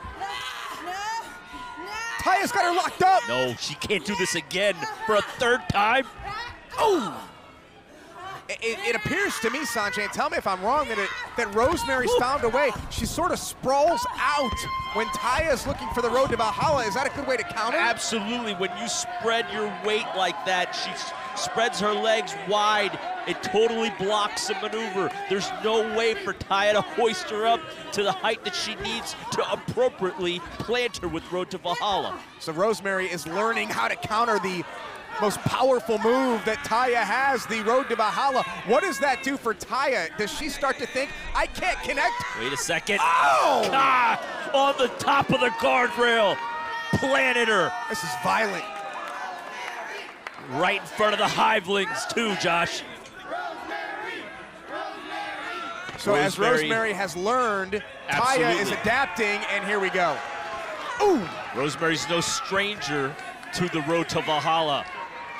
Taya's got her locked up. no, she can't do this again for a third time. Oh! It, it- it appears to me, Sanjay, and tell me if I'm wrong, that, it, that Rosemary's found a way. She sort of sprawls out when Taya's looking for the road to Valhalla. Is that a good way to counter? Absolutely. When you spread your weight like that, she s- spreads her legs wide. It totally blocks the maneuver. There's no way for Taya to hoist her up to the height that she needs to appropriately plant her with Road to Valhalla. So Rosemary is learning how to counter the most powerful move that Taya has, the road to Valhalla. What does that do for Taya? Does she start to think, I can't connect? Wait a second. Oh! On the top of the guardrail. Planted her This is violent. Right in front of the Hivelings, too, Josh. So as Rosemary- has learned, Taya is adapting, and here we go. Ooh! Rosemary's no stranger to the road to Valhalla.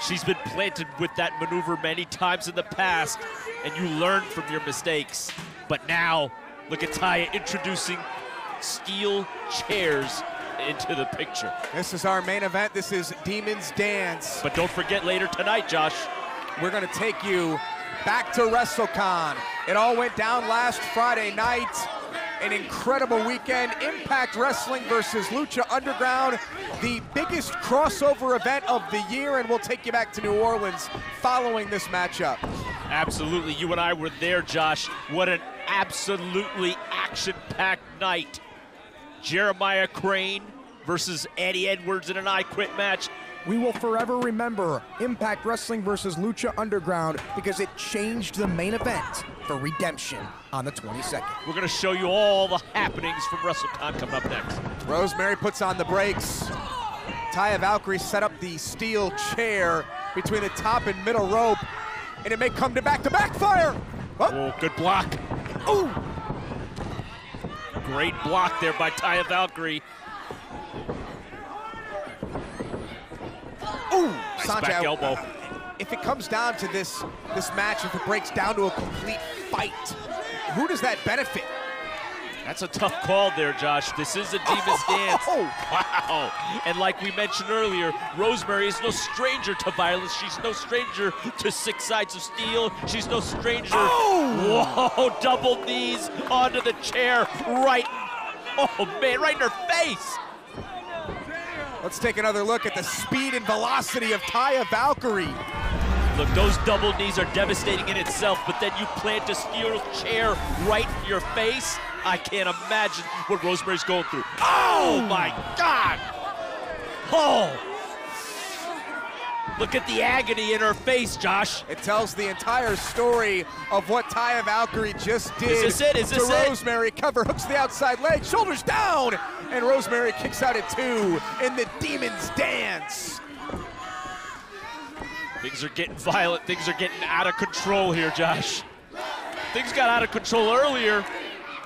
She's been planted with that maneuver many times in the past, and you learn from your mistakes. But now, look at Taya introducing steel chairs into the picture. This is our main event. This is Demon's Dance. But don't forget later tonight, Josh. We're going to take you back to WrestleCon. It all went down last Friday night. An incredible weekend. Impact Wrestling versus Lucha Underground, the biggest crossover event of the year, and we'll take you back to New Orleans following this matchup. Absolutely. You and I were there, Josh. What an absolutely action packed night. Jeremiah Crane versus Eddie Edwards in an I Quit match. We will forever remember Impact Wrestling versus Lucha Underground because it changed the main event for Redemption on the 22nd. We're going to show you all the happenings from WrestleCon coming up next. Rosemary puts on the brakes. Taya Valkyrie set up the steel chair between the top and middle rope, and it may come to back-to-back fire. Oh, oh good block. Ooh. Great block there by Taya Valkyrie. Ooh, nice Sanjay, back elbow. If it comes down to this this match, if it breaks down to a complete fight, who does that benefit? That's a tough call there, Josh. This is a Demon's oh. Dance. Oh, wow. And like we mentioned earlier, Rosemary is no stranger to violence. She's no stranger to six sides of steel. She's no stranger. Oh! Whoa, double knees onto the chair. Right. Oh, man, right in her face. Let's take another look at the speed and velocity of Taya Valkyrie. Look, those double knees are devastating in itself, but then you plant a steel chair right in your face. I can't imagine what Rosemary's going through. Oh my God! Oh! Look at the agony in her face, Josh. It tells the entire story of what Taya Valkyrie just did Is this it? Is this to it? Rosemary. Cover hooks the outside leg, shoulders down, and Rosemary kicks out at two in the Demon's Dance. Things are getting violent. Things are getting out of control here, Josh. Things got out of control earlier,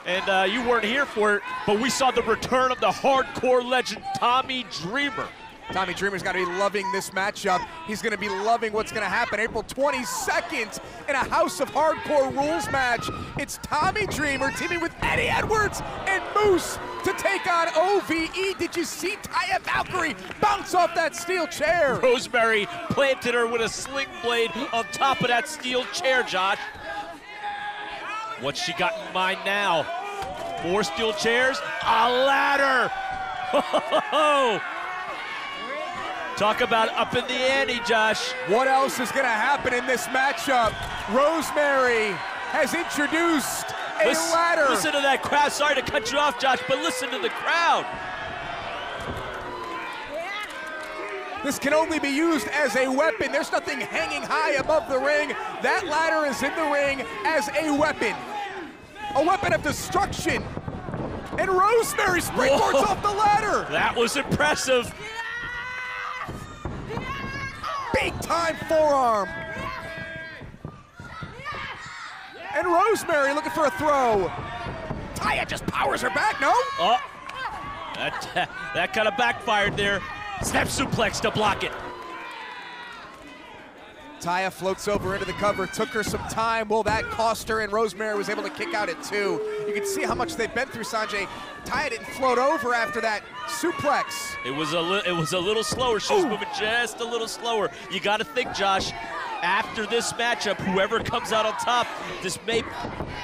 and uh, you weren't here for it, but we saw the return of the hardcore legend, Tommy Dreamer. Tommy Dreamer's got to be loving this matchup. He's going to be loving what's going to happen April 22nd in a House of Hardcore rules match. It's Tommy Dreamer teaming with Eddie Edwards and Moose to take on OVE. Did you see Taya Valkyrie bounce off that steel chair? Rosemary planted her with a sling blade on top of that steel chair, Josh. What's she got in mind now? Four steel chairs? A ladder! Talk about up in the ante, Josh. What else is going to happen in this matchup? Rosemary has introduced a listen, ladder. Listen to that crowd. Sorry to cut you off, Josh, but listen to the crowd. This can only be used as a weapon. There's nothing hanging high above the ring. That ladder is in the ring as a weapon. A weapon of destruction. And Rosemary springboards Whoa. off the ladder. That was impressive. Big time forearm. And Rosemary looking for a throw. Taya just powers her back, no? Oh, that, that kind of backfired there. Snap suplex to block it. Taya floats over into the cover. Took her some time. Will that cost her? And Rosemary was able to kick out at two. You can see how much they've been through, Sanjay. Taya didn't float over after that suplex. It was a li- it was a little slower. She was moving just a little slower. You got to think, Josh. After this matchup, whoever comes out on top, this may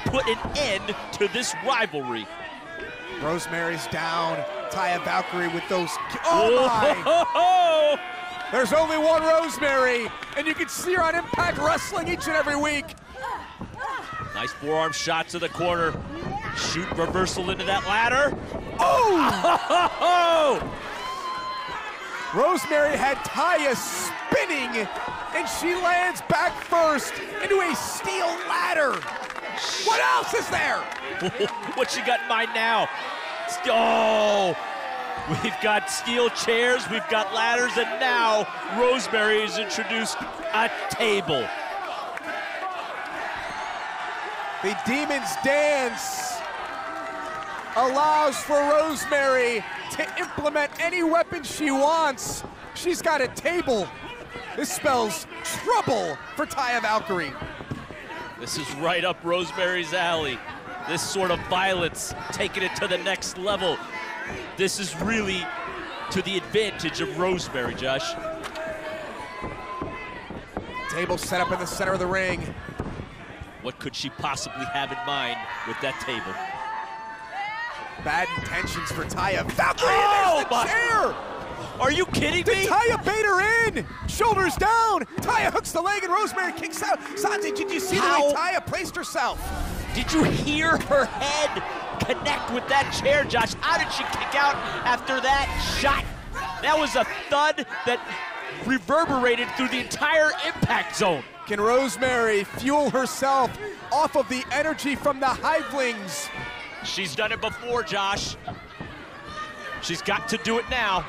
put an end to this rivalry. Rosemary's down. Taya Valkyrie with those. Oh my! There's only one Rosemary, and you can see her on Impact Wrestling each and every week. Nice forearm shot to the corner. Shoot reversal into that ladder. Oh! Rosemary had Taya spinning, and she lands back first into a steel ladder. What else is there? what she got in mind now? Oh, we've got steel chairs, we've got ladders, and now Rosemary has introduced a table. The Demon's Dance allows for Rosemary to implement any weapon she wants. She's got a table. This spells trouble for Taya Valkyrie. This is right up Rosemary's alley. This sort of violence, taking it to the next level. This is really to the advantage of Rosemary, Josh. Table set up in the center of the ring. What could she possibly have in mind with that table? Bad intentions for Taya Valkyrie. Oh, the my- chair. Are you kidding Did me? Taya bait her in? Shoulders down. Taya hooks the leg and Rosemary kicks out. Sanjay, did you see the way How? Taya placed herself? Did you hear her head connect with that chair, Josh? How did she kick out after that shot? That was a thud that reverberated through the entire impact zone. Can Rosemary fuel herself off of the energy from the Hivelings? She's done it before, Josh. She's got to do it now.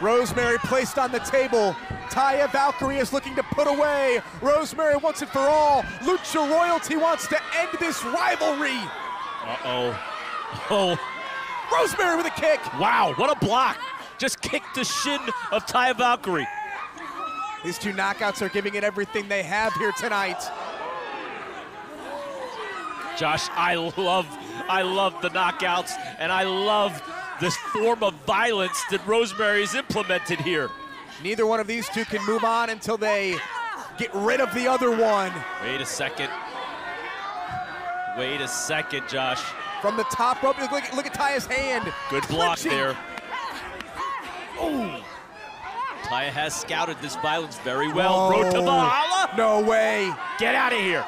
Rosemary placed on the table. Taya Valkyrie is looking to put away. Rosemary once and for all. Lucha Royalty wants to end this rivalry. Uh-oh. Oh, Rosemary with a kick. wow, what a block. Just kicked the shin of Taya Valkyrie. These two knockouts are giving it everything they have here tonight. Josh, I love, I love the knockouts, and I love this form of violence that Rosemary's implemented here. Neither one of these two can move on until they get rid of the other one. Wait a second. Wait a second, Josh. From the top rope, look, look at Taya's hand. Good block Clinching. there. Oh. Taya has scouted this violence very well. Road to Valhalla. No way. Get out of here.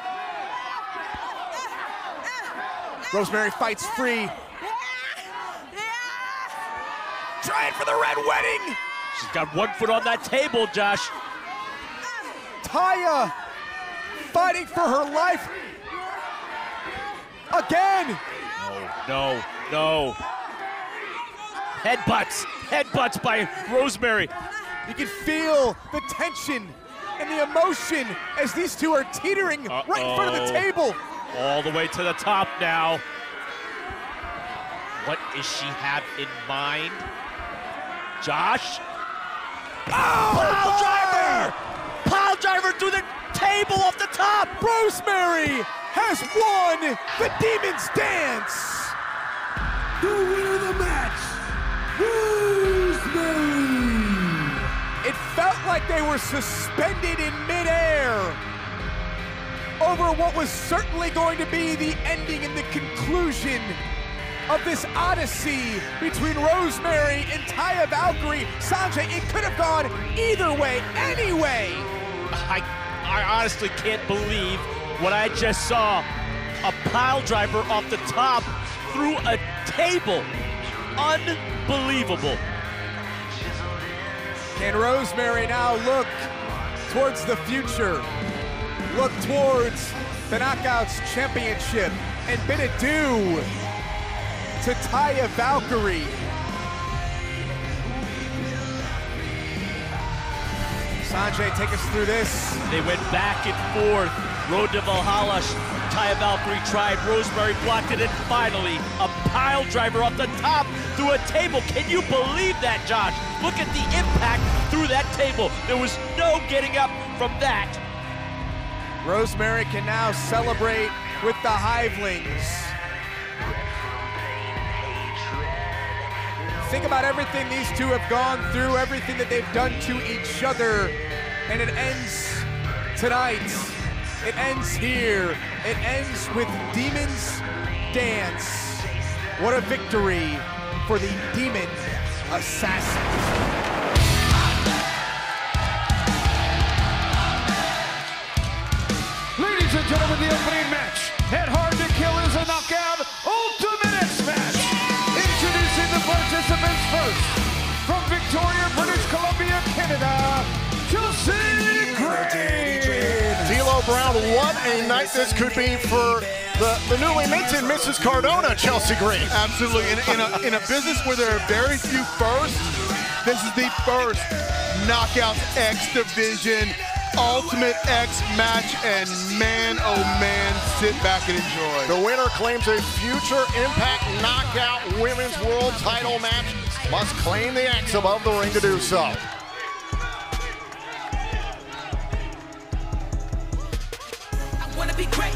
Rosemary fights free. Trying for the red wedding. She's got one foot on that table, Josh. Taya fighting for her life again. No, no. Headbutts. Headbutts by Rosemary. You can feel the tension and the emotion as these two are teetering right in front of the table. All the way to the top now. What does she have in mind? Josh? Oh, Pile driver! Pile driver through the table off the top! Rosemary has won the Demon's Dance. The winner of the match, Rosemary. It felt like they were suspended in midair over what was certainly going to be the ending and the conclusion of this odyssey between Rosemary and Taya Valkyrie. Sanjay, it could have gone either way, anyway. I, I honestly can't believe what I just saw. A pile driver off the top through a table. Unbelievable. Can Rosemary now look towards the future? Look towards the Knockouts Championship and bid adieu to Taya Valkyrie. Sanjay, take us through this. They went back and forth. Road to Valhalla. Taya Valkyrie tried. Rosemary blocked it. And finally, a pile driver off the top through a table. Can you believe that, Josh? Look at the impact through that table. There was no getting up from that. Rosemary can now celebrate with the Hivelings. Think about everything these two have gone through, everything that they've done to each other, and it ends tonight. It ends here. It ends with Demon's Dance. What a victory for the Demon Assassins. Ladies and gentlemen, the opening match at Hard a night this could be for the, the newly minted Mrs. Cardona, Chelsea Green. Absolutely. In, in, a, in a business where there are very few firsts, this is the first Knockouts X Division Ultimate X match. And man, oh man, sit back and enjoy. The winner claims a future Impact Knockout Women's World title match. Must claim the X above the ring to do so. to be great.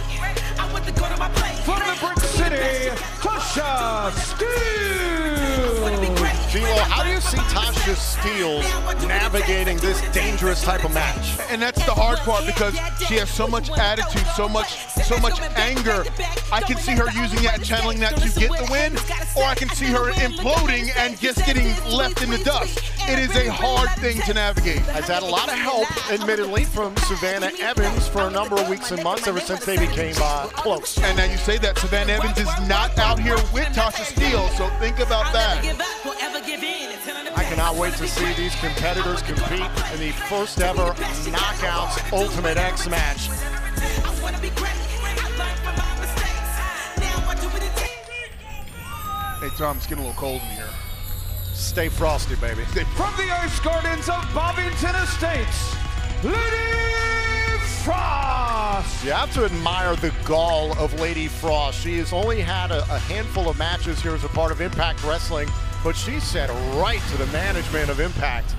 I want to go to my place. From the Brick City, Tasha Steelz. D'Lo, how do you see Tasha Steelz navigating this dangerous type of match? And that's the hard part because she has so much attitude, so much, so much anger. I can see her using that, and channeling that to get the win, or I can see her imploding and just getting left in the dust. It is a hard thing to navigate. Has had a lot of help, admittedly, from Savannah Evans for a number of weeks and months ever since they became uh, close. And now you say that Savannah Evans is not out here with Tasha Steelz, so think about that. Cannot wait to see these competitors compete in the first ever Knockouts Ultimate X match. Hey, Tom, it's getting a little cold in here. Stay frosty, baby. From the Ice Gardens of Bovington Estates, Lady Frost. You have to admire the gall of Lady Frost. She has only had a, a handful of matches here as a part of Impact Wrestling, but she said right to the management of Impact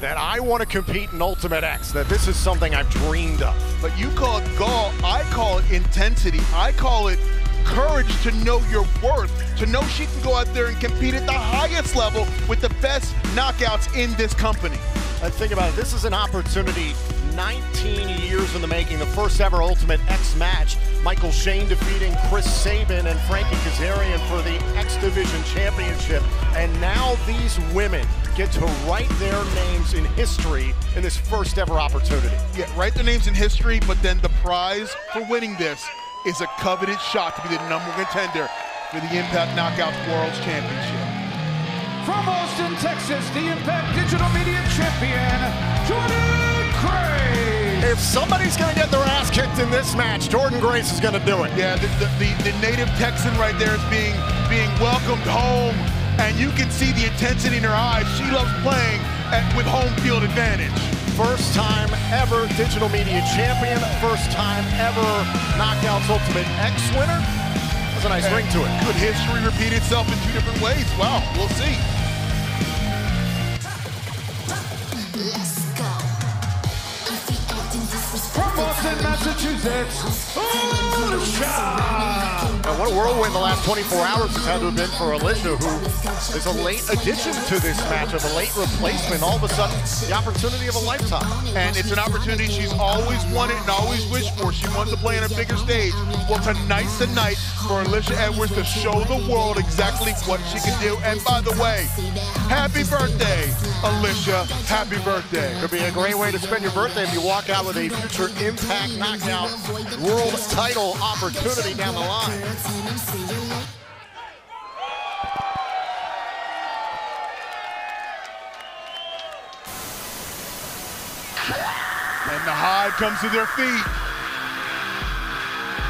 that I want to compete in Ultimate X, that this is something I've dreamed of. But you call it gall, I call it intensity. I call it courage to know your worth, to know she can go out there and compete at the highest level with the best knockouts in this company. And think about it, this is an opportunity 19 years in the making, the first ever Ultimate X match. Michael Shane defeating Chris Sabin and Frankie Kazarian for the X Division Championship. And now these women get to write their names in history in this first ever opportunity. Yeah, write their names in history, but then the prize for winning this is a coveted shot to be the number one contender for the Impact Knockouts World's Championship. From Austin, Texas, the Impact Digital Media Champion, Jordynne Grace. If somebody's going to get their ass kicked in this match, Jordynne Grace is going to do it. Yeah, the, the, the, native Texan right there is being being welcomed home, and you can see the intensity in her eyes. She loves playing at, with home field advantage. First time ever digital media champion, first time ever Knockouts Ultimate X winner. That's a nice And ring to it. Could history repeat itself in two different ways? Well, we'll see. Massachusetts, Alisha. And what a whirlwind the last 24 hours has had to have been for Alisha, who is a late addition to this matchup, a late replacement. All of a sudden, the opportunity of a lifetime. And it's an opportunity she's always wanted and always wished for. She wants to play on a bigger stage. Well, tonight's the night for Alisha Edwards to show the world exactly what she can do. And by the way, happy birthday, Alisha. Happy birthday. Could be a great way to spend your birthday if you walk out with a future Impact Knockout World title opportunity down the line. And the Hive comes to their feet.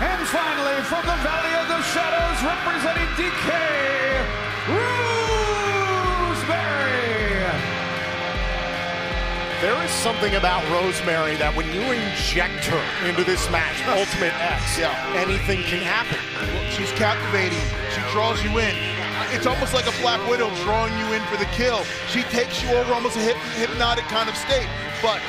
And finally, from the Valley of the Shadows, representing Decay, Rosemary. There is something about Rosemary that when you inject her into this match, Ultimate X, Yeah. anything can happen. She's captivating. She draws you in. It's almost like a Black Widow drawing you in for the kill. She takes you over almost a hyp- hypnotic kind of state. But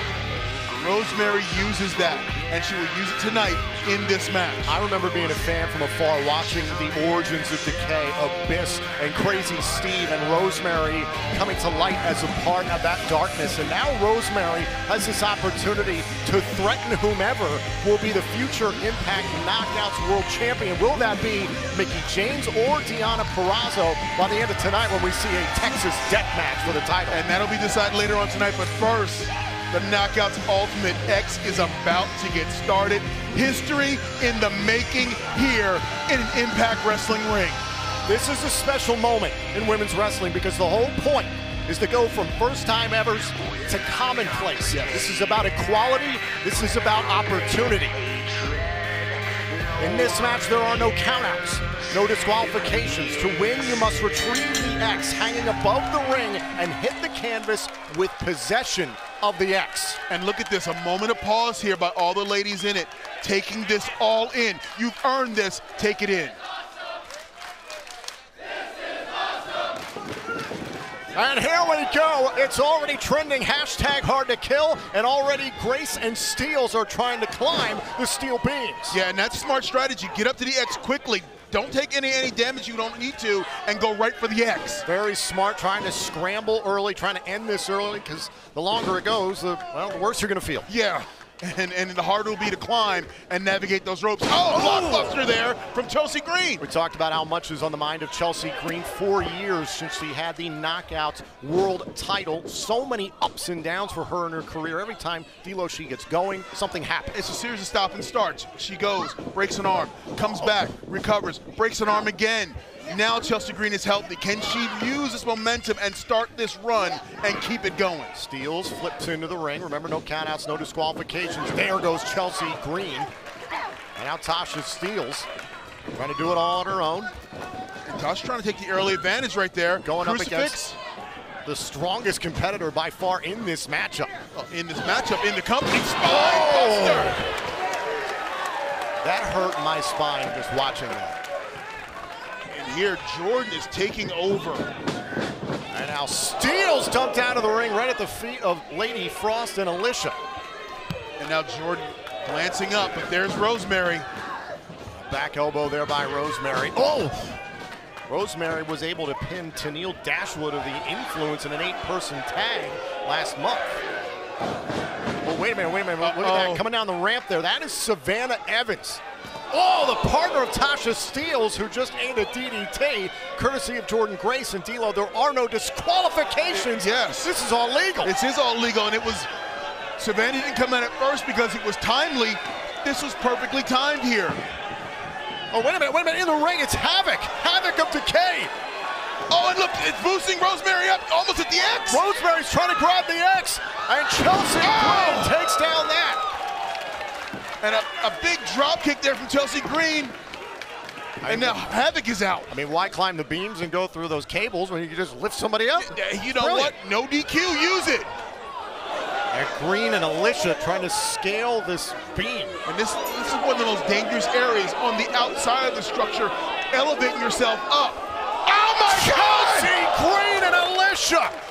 Rosemary uses that, and she will use it tonight in this match. I remember being a fan from afar watching the origins of Decay, Abyss, and Crazy Steve, and Rosemary coming to light as a part of that darkness. And now Rosemary has this opportunity to threaten whomever will be the future Impact Knockouts World Champion. Will that be Mickie James or Deonna Purrazzo by the end of tonight when we see a Texas death match for the title? And that'll be decided later on tonight. But first, the Knockouts Ultimate X is about to get started. History in the making here in an Impact Wrestling ring. This is a special moment in women's wrestling because the whole point is to go from first time evers to commonplace. This is about equality. This is about opportunity. In this match, there are no countouts, no disqualifications. To win, you must retrieve the X hanging above the ring and hit the canvas with possession of the X. And look at this, a moment of pause here by all the ladies in it, taking this all in. You've earned this, take it in. And here we go. It's already trending hashtag hard to kill, and already Grace and Steelz are trying to climb the steel beams. Yeah, and that's smart strategy. Get up to the X quickly. Don't take any any damage you don't need to, and go right for the X. Very smart, trying to scramble early, trying to end this early, because the longer it goes, the well, the worse you're going to feel. Yeah. And, and the harder it will be to climb and navigate those ropes. Oh, blockbuster there from Chelsea Green. We talked about how much is on the mind of Chelsea Green. Four years since she had the knockout World title. So many ups and downs for her in her career. Every time D'Lo she gets going, something happens. It's a series of stop and starts. She goes, breaks an arm, comes back, recovers, breaks an arm again. Now Chelsea Green is healthy. Can she use this momentum and start this run and keep it going? Steelz, flips into the ring. Remember, no countouts, no disqualifications. There goes Chelsea Green. And now Tasha Steelz. trying to do it all on her own. And Tasha trying to take the early advantage right there. Going Crucifix. up against the strongest competitor by far in this matchup. Oh, in this matchup, in the company. Spine Oh! That hurt my spine just watching that. Here, Jordynne is taking over. And now Steelz dumped out of the ring right at the feet of Lady Frost and Alisha. And now Jordynne glancing up, but there's Rosemary. Back elbow there by Rosemary. Oh! Rosemary was able to pin Tennille Dashwood of the Influence in an eight-person tag last month. Oh, wait a minute, wait a minute. Look at Uh-oh. that. Coming down the ramp there. That is Savannah Evans. Oh, the partner of Tasha Steelz, who just ate a DDT, courtesy of Jordynne Grace and D'Lo. There are no disqualifications. Yes. This is all legal. This is all legal, and it was Savannah didn't come in at first because it was timely. This was perfectly timed here. Oh, wait a minute, wait a minute. In the ring, it's Havoc. Havoc of Decay. Oh, and look, it's boosting Rosemary up almost at the X. Rosemary's trying to grab the X, and Chelsea Oh! Green takes down that. And a, a big drop kick there from Chelsea Green. And now Havoc is out. I mean, why climb the beams and go through those cables when you can just lift somebody up? You know Brilliant. what? No DQ, use it. And Green and Alisha trying to scale this beam. And this, this is one of the most dangerous areas on the outside of the structure, elevating yourself up. Oh my Chelsea God! Green and Alisha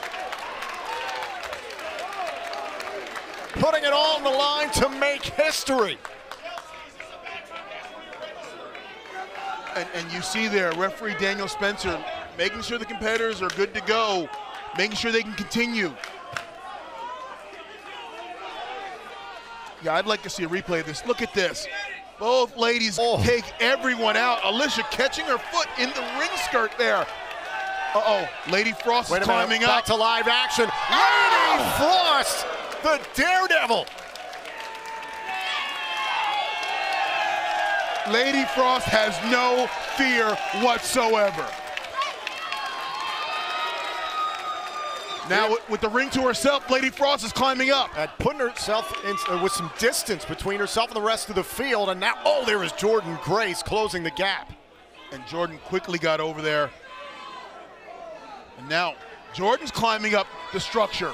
putting it all on the line to make history. And, and you see there, referee Daniel Spencer making sure the competitors are good to go, making sure they can continue. Yeah, I'd like to see a replay of this. Look at this. Both ladies Oh. take everyone out. Alisha catching her foot in the ring skirt there. Uh-oh, Lady Frost a minute, climbing back up. to live action. Lady Frost, the daredevil. Lady Frost has no fear whatsoever. Now, with- the ring to herself, Lady Frost is climbing up. And putting herself in, uh, with some distance between herself and the rest of the field. And now, oh, there is Jordynne Grace closing the gap. And Jordynne quickly got over there. And now, Jordynne's climbing up the structure.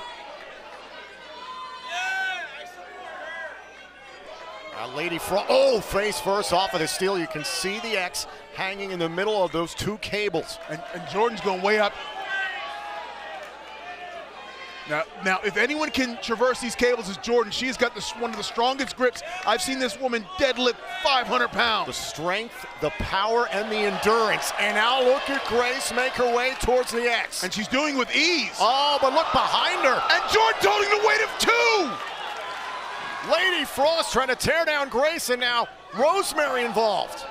Uh, Lady Frost, oh, face first off of the steel. You can see the X hanging in the middle of those two cables. And, and Jordynne's going way up. Now, now, if anyone can traverse these cables, is Jordynne. She's got this, one of the strongest grips. I've seen this woman deadlift 500 pounds. The strength, the power, and the endurance. And now look at Grace make her way towards the X. And she's doing with ease. Oh, but look behind her. And Jordynne's holding the weight of two. Lady Frost trying to tear down Grace, and now Rosemary involved.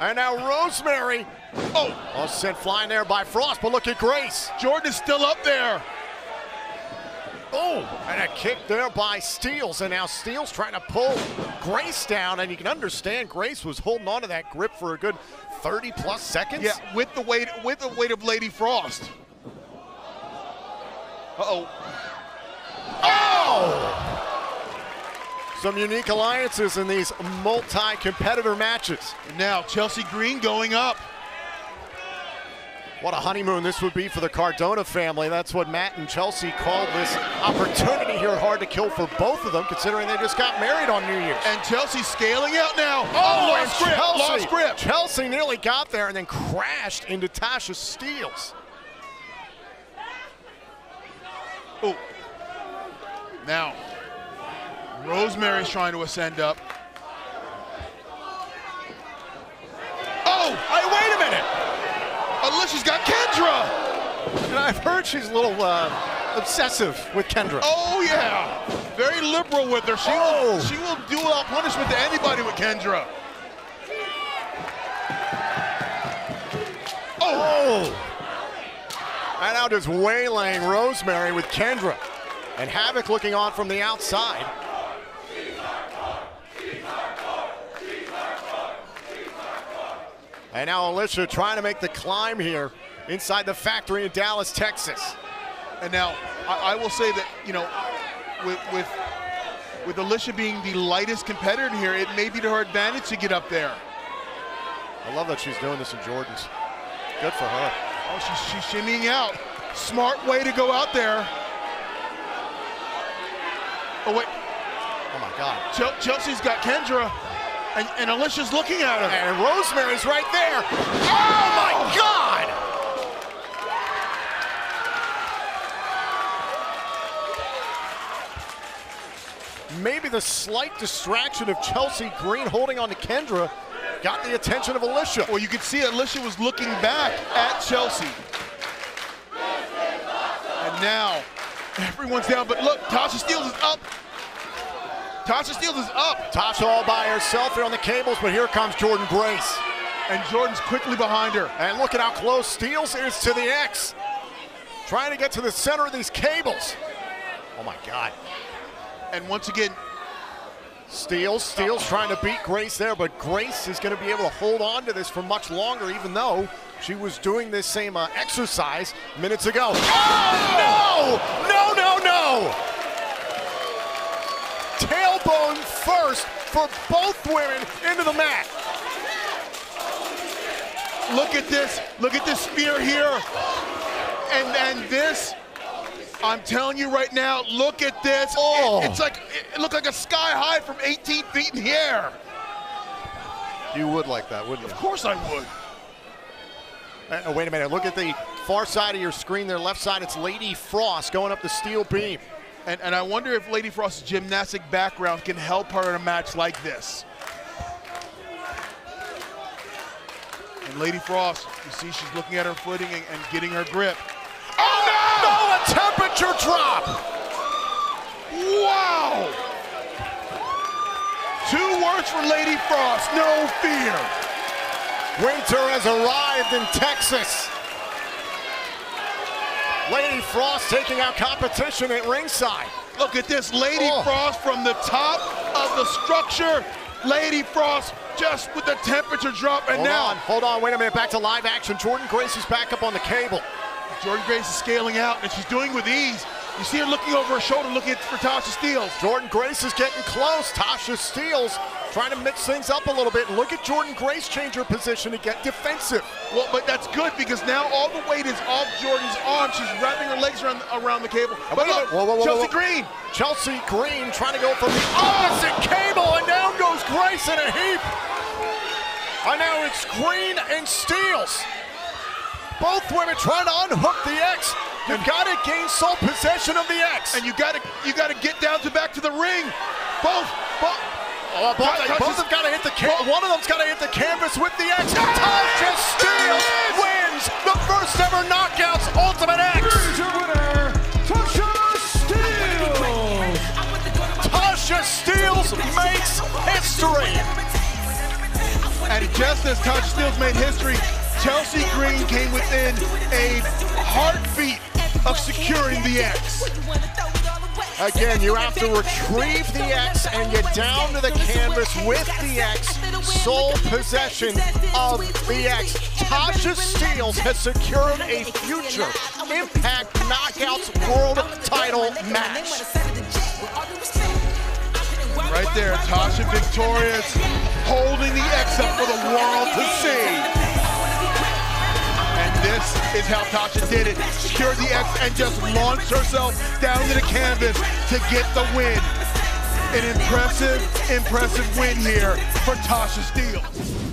And now Rosemary, Oh, oh, sent flying there by Frost, but look at Grace. Jordynne is still up there. Oh, and a kick there by Steelz, and now Steelz trying to pull Grace down, and you can understand Grace was holding on to that grip for a good 30 plus seconds. Yeah, with the weight with the weight of Lady Frost. Uh-oh. Oh! Oh! Some unique alliances in these multi-competitor matches. Now Chelsea Green going up. What a honeymoon this would be for the Cardona family. That's what Matt and Chelsea called this opportunity here hard to kill for both of them, considering they just got married on New Year's. And Chelsea scaling out now. Oh, oh lost grip, Chelsea, lost grip. Chelsea nearly got there and then crashed into Tasha Steelz. Oh, now, Rosemary's trying to ascend up. Oh, Hey, wait a minute! Alisha's got Kendra. And I've heard she's a little uh, obsessive with Kendra. Oh yeah, very liberal with her. She Oh. will she will do out punishment to anybody with Kendra. Oh! And now just waylaying Rosemary with Kendra. And Havoc looking on from the outside. And now Alisha trying to make the climb here inside the factory in Dallas, Texas. And now I, I will say that you know, with with with Alisha being the lightest competitor here, it may be to her advantage to get up there. I love that she's doing this in Jordynne's. Good for her. Oh, she's she's shimmying out. Smart way to go out there. Oh wait, Oh my God. Chel- Chelsea's got Kendra, and, and Alisha's looking at her. And Rosemary's right there. Oh my God! Maybe the slight distraction of Chelsea Green holding on to Kendra got the attention of Alisha. Well, you could see Alisha was looking back at Chelsea. And now everyone's down, but look, Tasha Steelz is up. Tasha Steelz is up. Tasha all by herself here on the cables, but here comes Jordynne Grace. And Jordynne's quickly behind her. And look at how close Steelz is to the X. Trying to get to the center of these cables. Oh my God. And once again, Steelz, Steelz trying to beat Grace there, but Grace is going to be able to hold on to this for much longer, even though she was doing this same uh, exercise minutes ago. Oh, no! No, no, no! Tailbone first for both women into the mat. look at this. Look at this spear here. And and this, I'm telling you right now, look at this. Oh. It- it's like it looked like a sky high from 18 feet in the air. You would like that, wouldn't you? Of course I would. Uh, wait a minute. Look at the far side of your screen there, left side. It's Lady Frost going up the steel beam. And, and I wonder if Lady Frost's gymnastic background can help her in a match like this. And Lady Frost, you see she's looking at her footing and, and getting her grip. Oh no! No, a temperature drop! Wow! Two words for Lady Frost, no fear. Winter has arrived in Texas. Lady Frost taking out competition at ringside. Look at this, Lady Oh. Frost from the top of the structure. Lady Frost just with the temperature drop, and Hold now on, hold on, wait a minute. Back to live action. Jordynne Grace is back up on the cable. Jordynne Grace is scaling out, and she's doing with ease. You see her looking over her shoulder, looking for Tasha Steelz. Jordynne Grace is getting close. Tasha Steelz trying to mix things up a little bit. Look at Jordynne Grace change her position to get defensive. Well, but that's good because now all the weight is off Jordynne's arm. She's wrapping her legs around around the cable. But look, Whoa, whoa, whoa, Chelsea. Green. Chelsea Green trying to go from the opposite cable, and down goes Grace in a heap. And now it's Green and Steelz. Both women trying to unhook the X. You've got to gain sole possession of the X. And you gotta you gotta get down to back to the ring. Both, both. Oh, both, Touches- both have got to hit the can- one of them's got to hit the canvas with the X. Tasha Steelz wins the first ever Knockouts Ultimate X. Here's your winner, Tasha Steele. Tasha Steelz makes history. And just as Tasha Steelz made history, Chelsea Green came within a heartbeat of securing the X. Again, you have to retrieve the X and get down to the canvas with the X. Sole possession of the X. Tasha Steelz has secured a future Impact Knockouts World Title match. Right there, Tasha victorious, holding the X up for the world to see. This is how Tasha did it. Secured the X and just launched herself down to the canvas to get the win. An impressive, impressive win here for Tasha Steele.